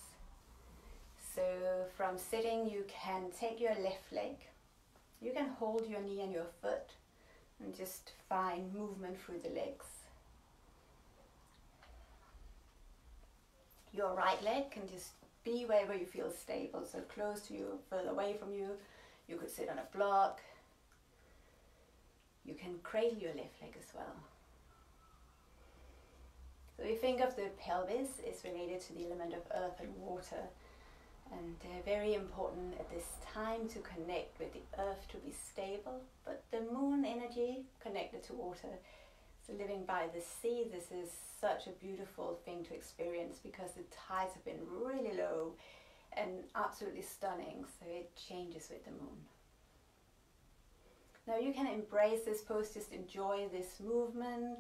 So from sitting, you can take your left leg you can hold your knee and your foot and just find movement through the legs. Your right leg can just be wherever you feel stable, so close to you, further away from you. You could sit on a block. You can cradle your left leg as well. So we think of the pelvis is related to the element of earth and water, and uh, very important at this time to connect with the earth to be stable, but the moon energy connected to water. So living by the sea, this is such a beautiful thing to experience because the tides have been really low and absolutely stunning, so it changes with the moon. Now you can embrace this pose, just enjoy this movement,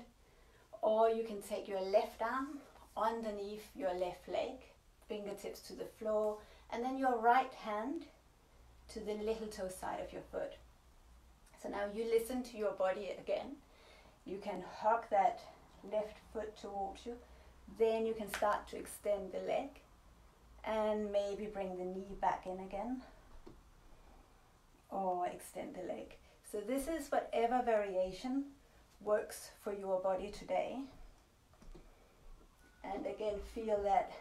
or you can take your left arm underneath your left leg, fingertips to the floor, and then your right hand to the little toe side of your foot. So now you listen to your body again. You can hug that left foot towards you. Then you can start to extend the leg and maybe bring the knee back in again or extend the leg. So this is whatever variation works for your body today. And again, feel that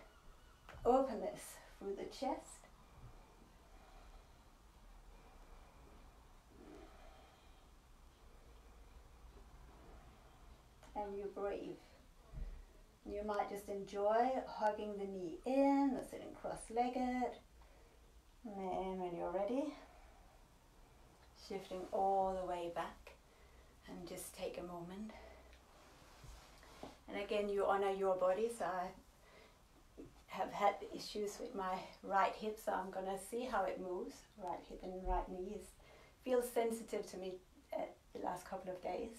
openness through the chest. And you breathe. You might just enjoy hugging the knee in or sitting cross-legged. And then when you're ready, shifting all the way back and just take a moment. And again, you honor your body. So I have had issues with my right hip, so I'm gonna see how it moves. Right hip and right knee is, feels sensitive to me at the last couple of days.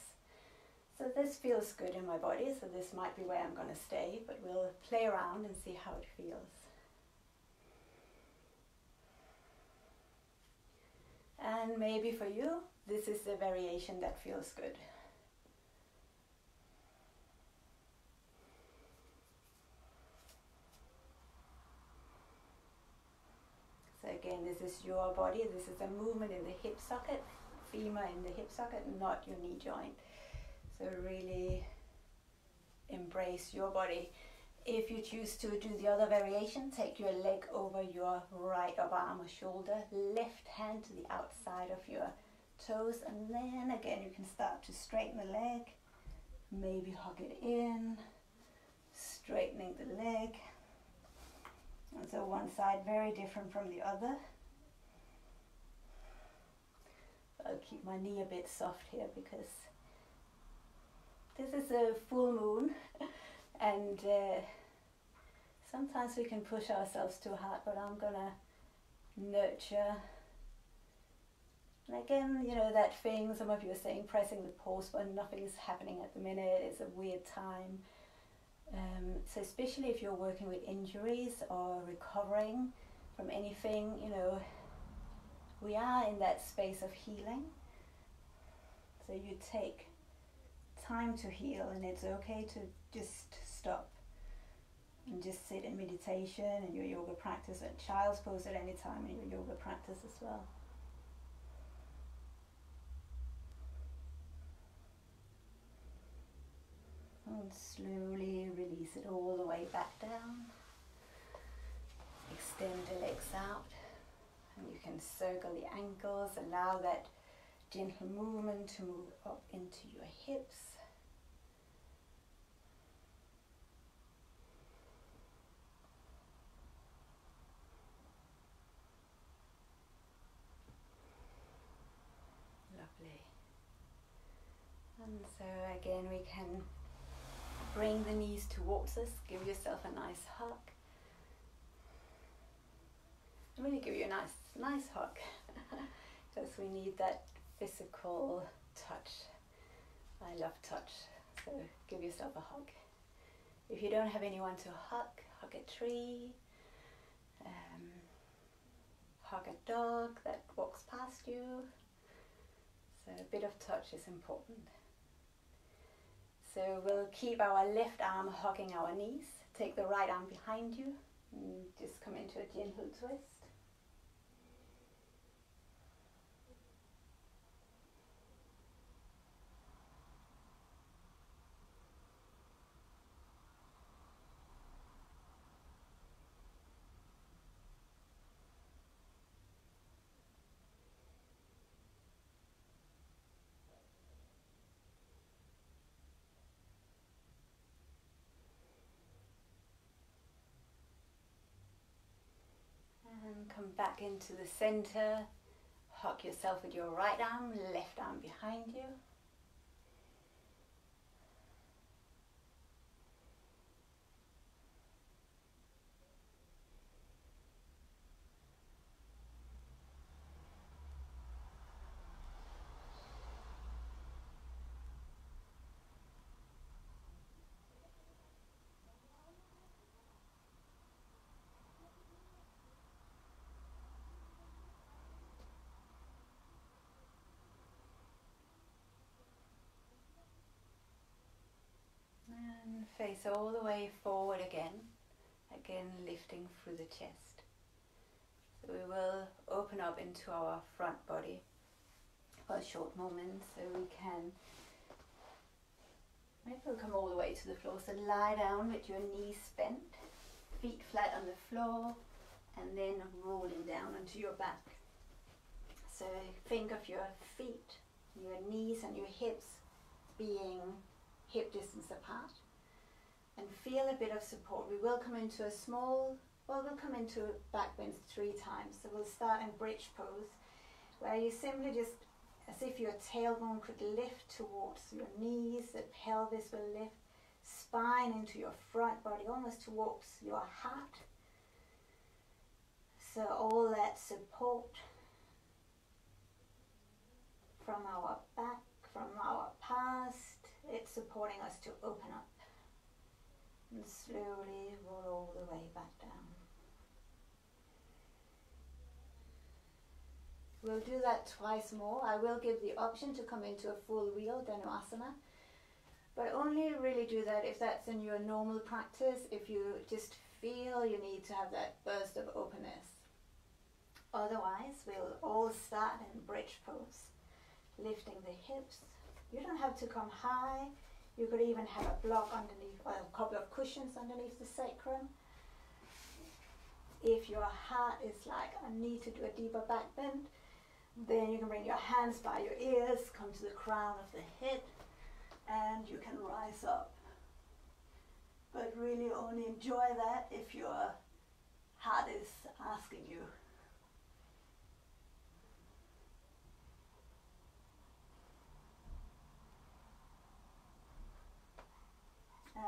So this feels good in my body, so this might be where I'm gonna stay, but we'll play around and see how it feels. And maybe for you, this is the variation that feels good. So again, this is your body. This is a movement in the hip socket, femur in the hip socket, not your knee joint. So really embrace your body. If you choose to do the other variation, take your leg over your right upper arm or shoulder, left hand to the outside of your toes, and then again you can start to straighten the leg, maybe hug it in, straightening the leg. And so one side very different from the other. I'll keep my knee a bit soft here because this is a full moon and uh, sometimes we can push ourselves too hard but I'm gonna nurture and again you know that thing some of you are saying pressing the pause button nothing is happening at the minute it's a weird time. Um, so especially if you're working with injuries or recovering from anything you know we are in that space of healing. So you take time to heal and it's okay to just stop and just sit in meditation and your yoga practice and child's pose at any time in your yoga practice as well. And slowly release it all the way back down. Extend the legs out and you can circle the ankles, allow that gentle movement to move up into your hips And so again, we can bring the knees towards us, give yourself a nice hug. I'm going to give you a nice, nice hug because we need that physical touch. I love touch, so give yourself a hug. If you don't have anyone to hug, hug a tree, um, hug a dog that walks past you. So a bit of touch is important. So we'll keep our left arm hugging our knees. Take the right arm behind you and just come into a gentle twist. And come back into the center. Hug yourself with your right arm, left arm behind you. Face all the way forward again, again lifting through the chest. So we will open up into our front body for a short moment so we can maybe we'll come all the way to the floor. So lie down with your knees bent, feet flat on the floor and then rolling down onto your back. So think of your feet, your knees and your hips being hip distance apart and feel a bit of support. We will come into a small, well, we'll come into back bend three times. So we'll start in bridge pose, where you simply just, as if your tailbone could lift towards your knees, the pelvis will lift, spine into your front body, almost towards your heart. So all that support from our back, from our past, it's supporting us to open up and slowly roll all the way back down. We'll do that twice more. I will give the option to come into a full wheel Dhanurasana, but only really do that if that's in your normal practice, if you just feel you need to have that burst of openness. Otherwise, we'll all start in bridge pose, lifting the hips. You don't have to come high, you could even have a block underneath, or a couple of cushions underneath the sacrum. If your heart is like, I need to do a deeper back bend, then you can bring your hands by your ears, come to the crown of the head, and you can rise up. But really only enjoy that if your heart is asking you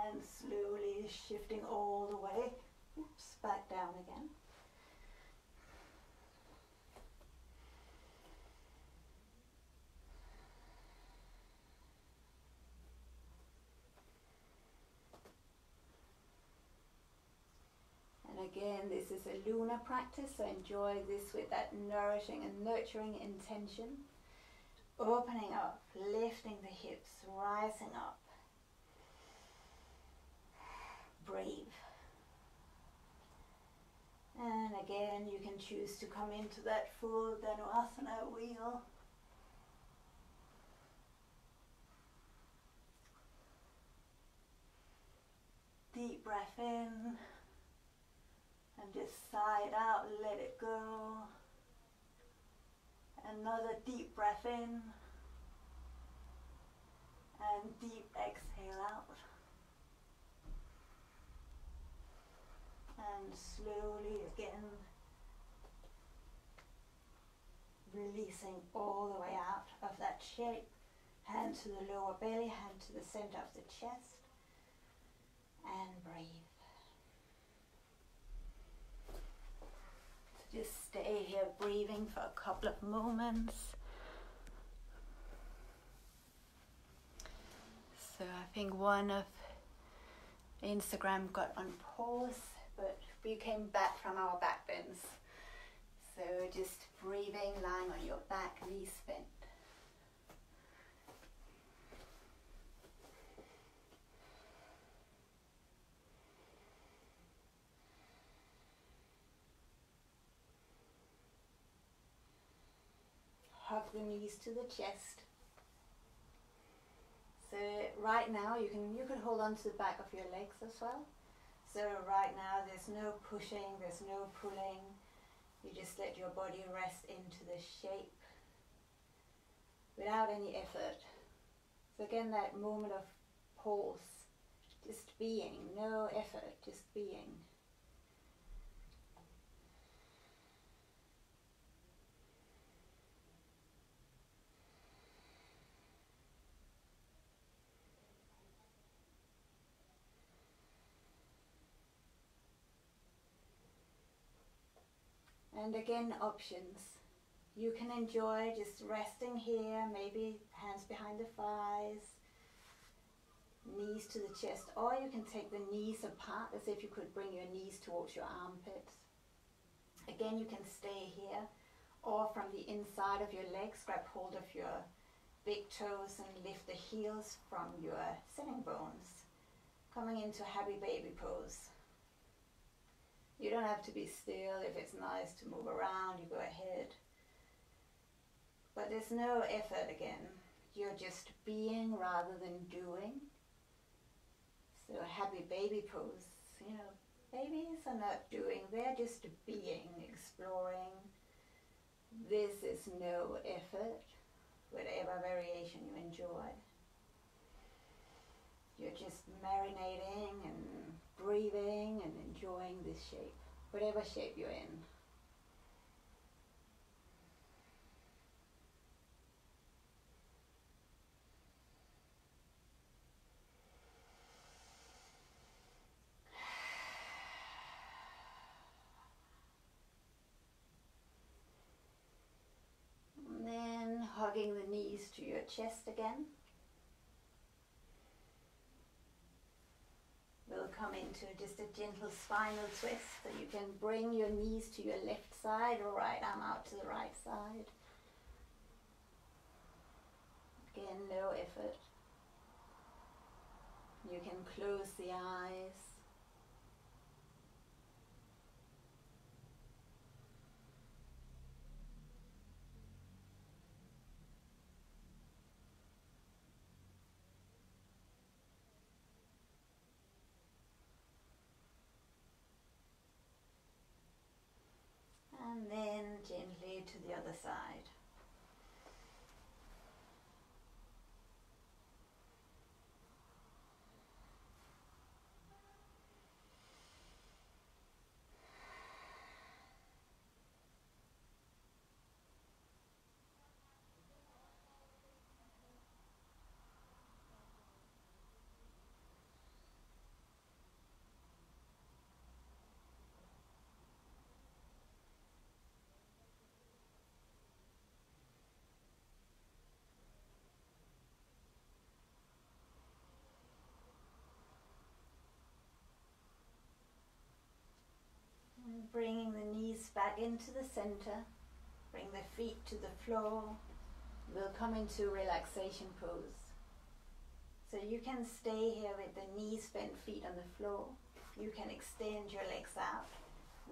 and slowly shifting all the way, oops, back down again. And again, this is a lunar practice, so enjoy this with that nourishing and nurturing intention. Opening up, lifting the hips, rising up breathe. And again, you can choose to come into that full Dhanurasana wheel. Deep breath in and just sigh it out, let it go. Another deep breath in and deep exhale out. And slowly again releasing all the way out of that shape. Hand to the lower belly, hand to the center of the chest, and breathe. So just stay here breathing for a couple of moments. So I think one of Instagram got on pause but we came back from our back bends. So just breathing, lying on your back, knees bent. Hug the knees to the chest. So right now you can you can hold on to the back of your legs as well. So right now there's no pushing, there's no pulling. You just let your body rest into the shape without any effort. So again that moment of pause, just being, no effort, just being. And again, options. You can enjoy just resting here, maybe hands behind the thighs, knees to the chest, or you can take the knees apart as if you could bring your knees towards your armpits. Again, you can stay here, or from the inside of your legs, grab hold of your big toes and lift the heels from your sitting bones. Coming into happy baby pose. You don't have to be still. If it's nice to move around, you go ahead. But there's no effort again. You're just being rather than doing. So happy baby pose, you know, babies are not doing, they're just being, exploring. This is no effort, whatever variation you enjoy. You're just marinating and breathing and enjoying this shape, whatever shape you're in. Then hugging the knees to your chest again. We'll come into just a gentle spinal twist so you can bring your knees to your left side or right arm out to the right side. Again, no effort. You can close the eyes. And then gently to the other side. And bringing the knees back into the center. Bring the feet to the floor. We'll come into relaxation pose. So you can stay here with the knees bent, feet on the floor. You can extend your legs out,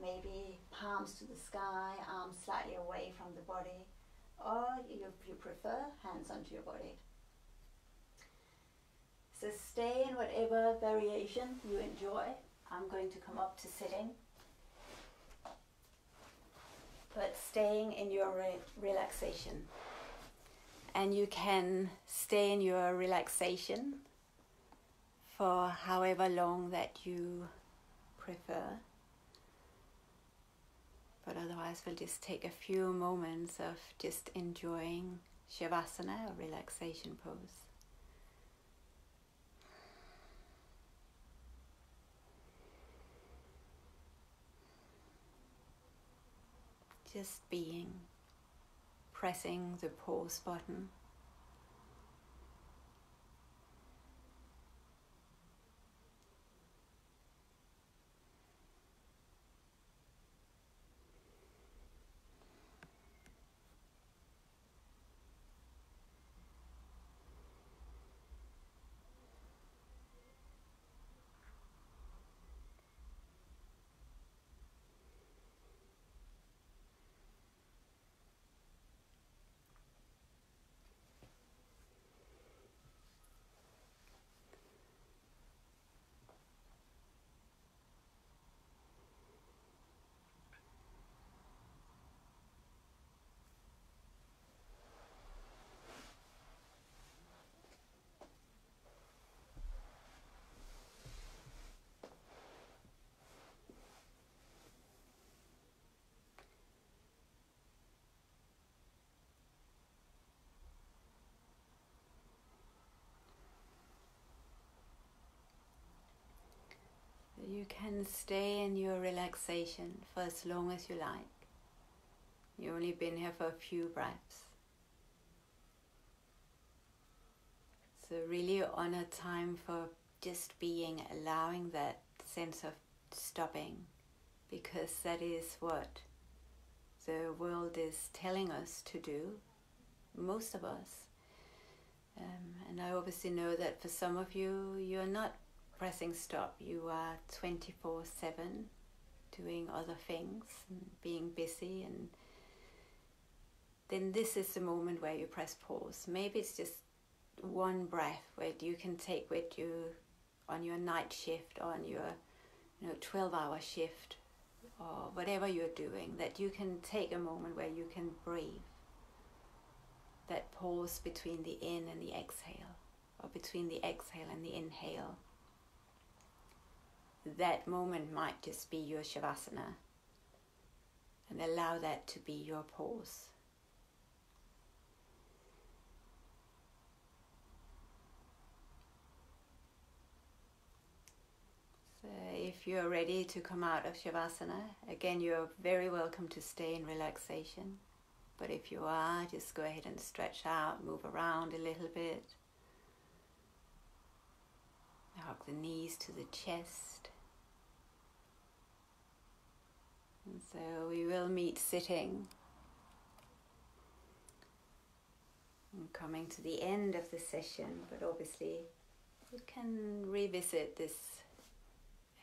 maybe palms to the sky, arms slightly away from the body, or if you prefer, hands onto your body. So stay in whatever variation you enjoy. I'm going to come up to sitting. But staying in your re- relaxation. And you can stay in your relaxation for however long that you prefer. But otherwise, we'll just take a few moments of just enjoying Shavasana or relaxation pose. Just being, pressing the pause button. You can stay in your relaxation for as long as you like. You've only been here for a few breaths. So, really honor time for just being, allowing that sense of stopping, because that is what the world is telling us to do, most of us. Um, and I obviously know that for some of you, you're not pressing stop, you are 24 7 doing other things and being busy and then this is the moment where you press pause. Maybe it's just one breath where you can take with you on your night shift on your you know 12 hour shift or whatever you're doing that you can take a moment where you can breathe. That pause between the in and the exhale or between the exhale and the inhale that moment might just be your Shavasana and allow that to be your pause. So if you're ready to come out of Shavasana, again, you're very welcome to stay in relaxation. But if you are, just go ahead and stretch out, move around a little bit. Hug the knees to the chest. And so we will meet sitting. And coming to the end of the session, but obviously you can revisit this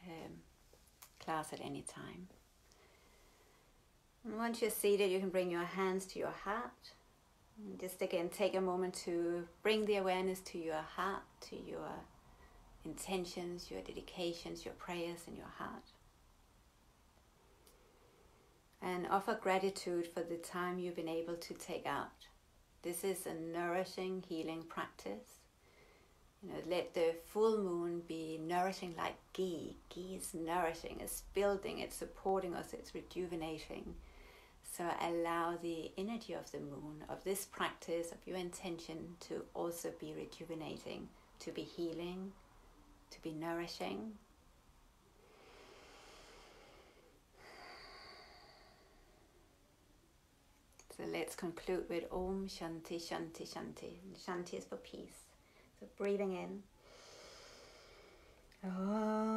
um, class at any time. And once you're seated, you can bring your hands to your heart. And just again, take a moment to bring the awareness to your heart, to your intentions, your dedications, your prayers in your heart and offer gratitude for the time you've been able to take out. This is a nourishing, healing practice. You know, let the full moon be nourishing like ghee. Ghee is nourishing, it's building, it's supporting us, it's rejuvenating. So allow the energy of the moon, of this practice, of your intention to also be rejuvenating, to be healing, to be nourishing, So let's conclude with Om Shanti Shanti Shanti. Shanti is for peace. So breathing in. Om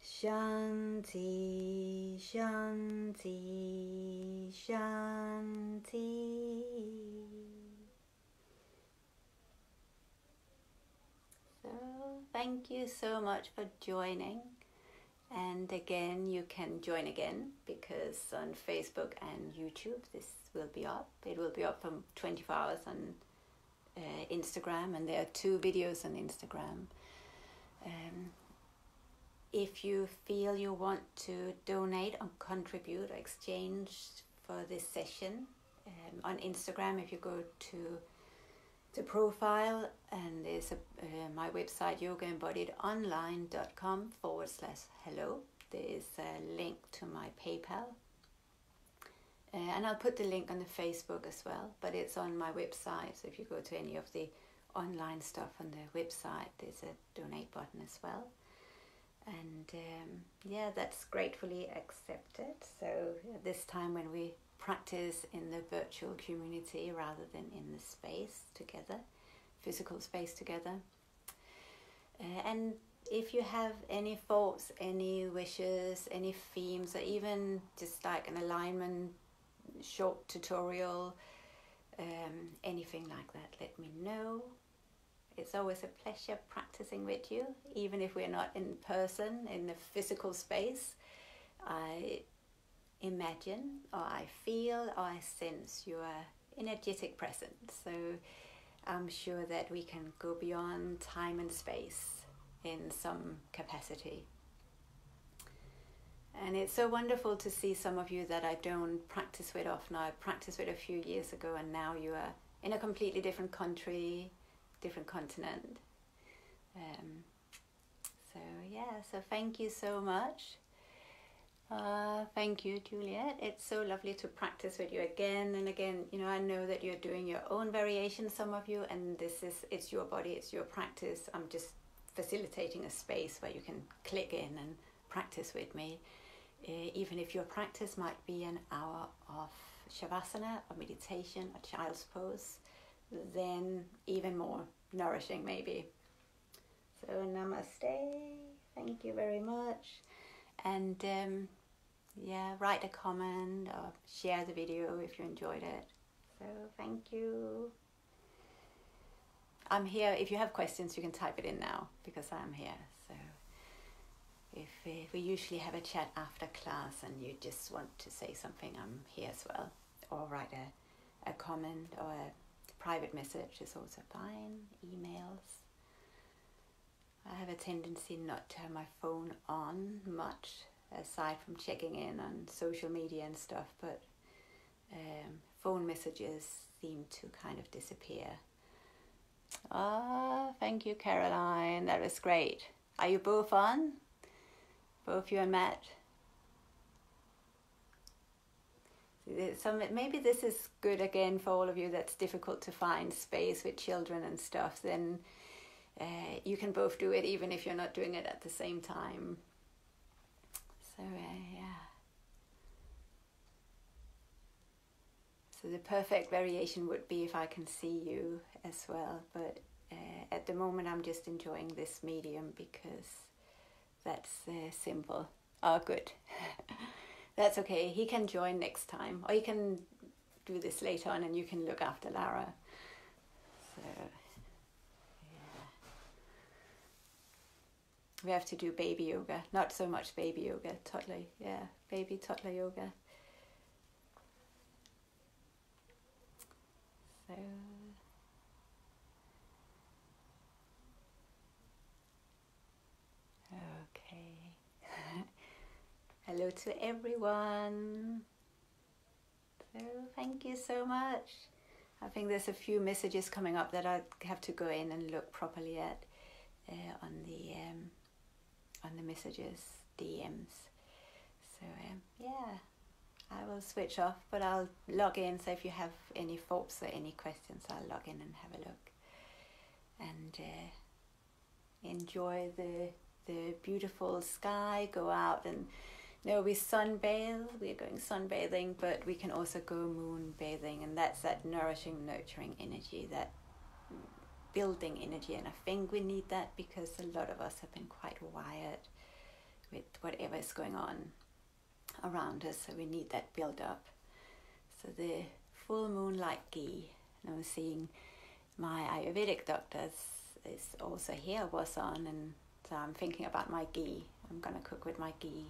Shanti Shanti Shanti. So thank you so much for joining. And again, you can join again because on Facebook and YouTube this will be up. It will be up for 24 hours on uh, Instagram, and there are two videos on Instagram. Um, if you feel you want to donate or contribute or exchange for this session um, on Instagram, if you go to the profile and there's a, uh, my website yogaembodiedonline.com forward slash hello. There's a link to my paypal. Uh, and i'll put the link on the facebook as well but it's on my website. So if you go to any of the online stuff on the website there's a donate button as well. And um, yeah that's gratefully accepted. So at this time when we practice in the virtual community rather than in the space together, physical space together. Uh, and if you have any thoughts, any wishes, any themes, or even just like an alignment short tutorial, um, anything like that, let me know. It's always a pleasure practicing with you, even if we're not in person in the physical space. I imagine or I feel or I sense your energetic presence. So I'm sure that we can go beyond time and space in some capacity. And it's so wonderful to see some of you that I don't practice with often. I practiced with a few years ago, and now you are in a completely different country, different continent. Um, so, yeah, so thank you so much. Uh, thank you, Juliet. It's so lovely to practice with you again and again. You know, I know that you're doing your own variations, some of you, and this is it's your body, it's your practice. I'm just facilitating a space where you can click in and practice with me, uh, even if your practice might be an hour of shavasana or meditation or child's pose, then even more nourishing maybe. So namaste. Thank you very much. And um, yeah, write a comment or share the video if you enjoyed it. So thank you. I'm here. If you have questions, you can type it in now because I'm here. So if, if we usually have a chat after class and you just want to say something, I'm here as well. Or write a, a comment or a private message is also fine. Emails. I have a tendency not to have my phone on much, aside from checking in on social media and stuff, but um, phone messages seem to kind of disappear. Ah, oh, thank you, Caroline. That was great. Are you both on? Both you and Matt? Some, maybe this is good again for all of you that's difficult to find space with children and stuff. Then uh, you can both do it even if you're not doing it at the same time. So, uh, yeah. So, the perfect variation would be if I can see you as well, but uh, at the moment I'm just enjoying this medium because that's uh, simple. Oh, good. that's okay. He can join next time, or you can do this later on and you can look after Lara. So. We have to do baby yoga. Not so much baby yoga, toddler, yeah, baby toddler yoga. So. Okay. Hello to everyone. So, thank you so much. I think there's a few messages coming up that I have to go in and look properly at uh, on the um, on the messages, DMs. So um, yeah, I will switch off, but I'll log in. So if you have any thoughts or any questions, I'll log in and have a look, and uh, enjoy the the beautiful sky. Go out and know we sunbathe. We're going sunbathing, but we can also go moon bathing, and that's that nourishing, nurturing energy that building energy and I think we need that because a lot of us have been quite wired with whatever is going on around us so we need that build up. So the full moonlight ghee and I'm seeing my Ayurvedic doctors is also here was on and so I'm thinking about my ghee I'm gonna cook with my ghee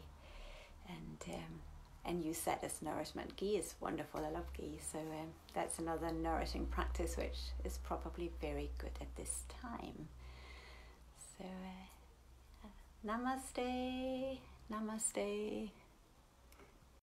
and um, and use that as nourishment. Ghee is wonderful, I love ghee, so um, that's another nourishing practice which is probably very good at this time. So, uh, namaste, namaste.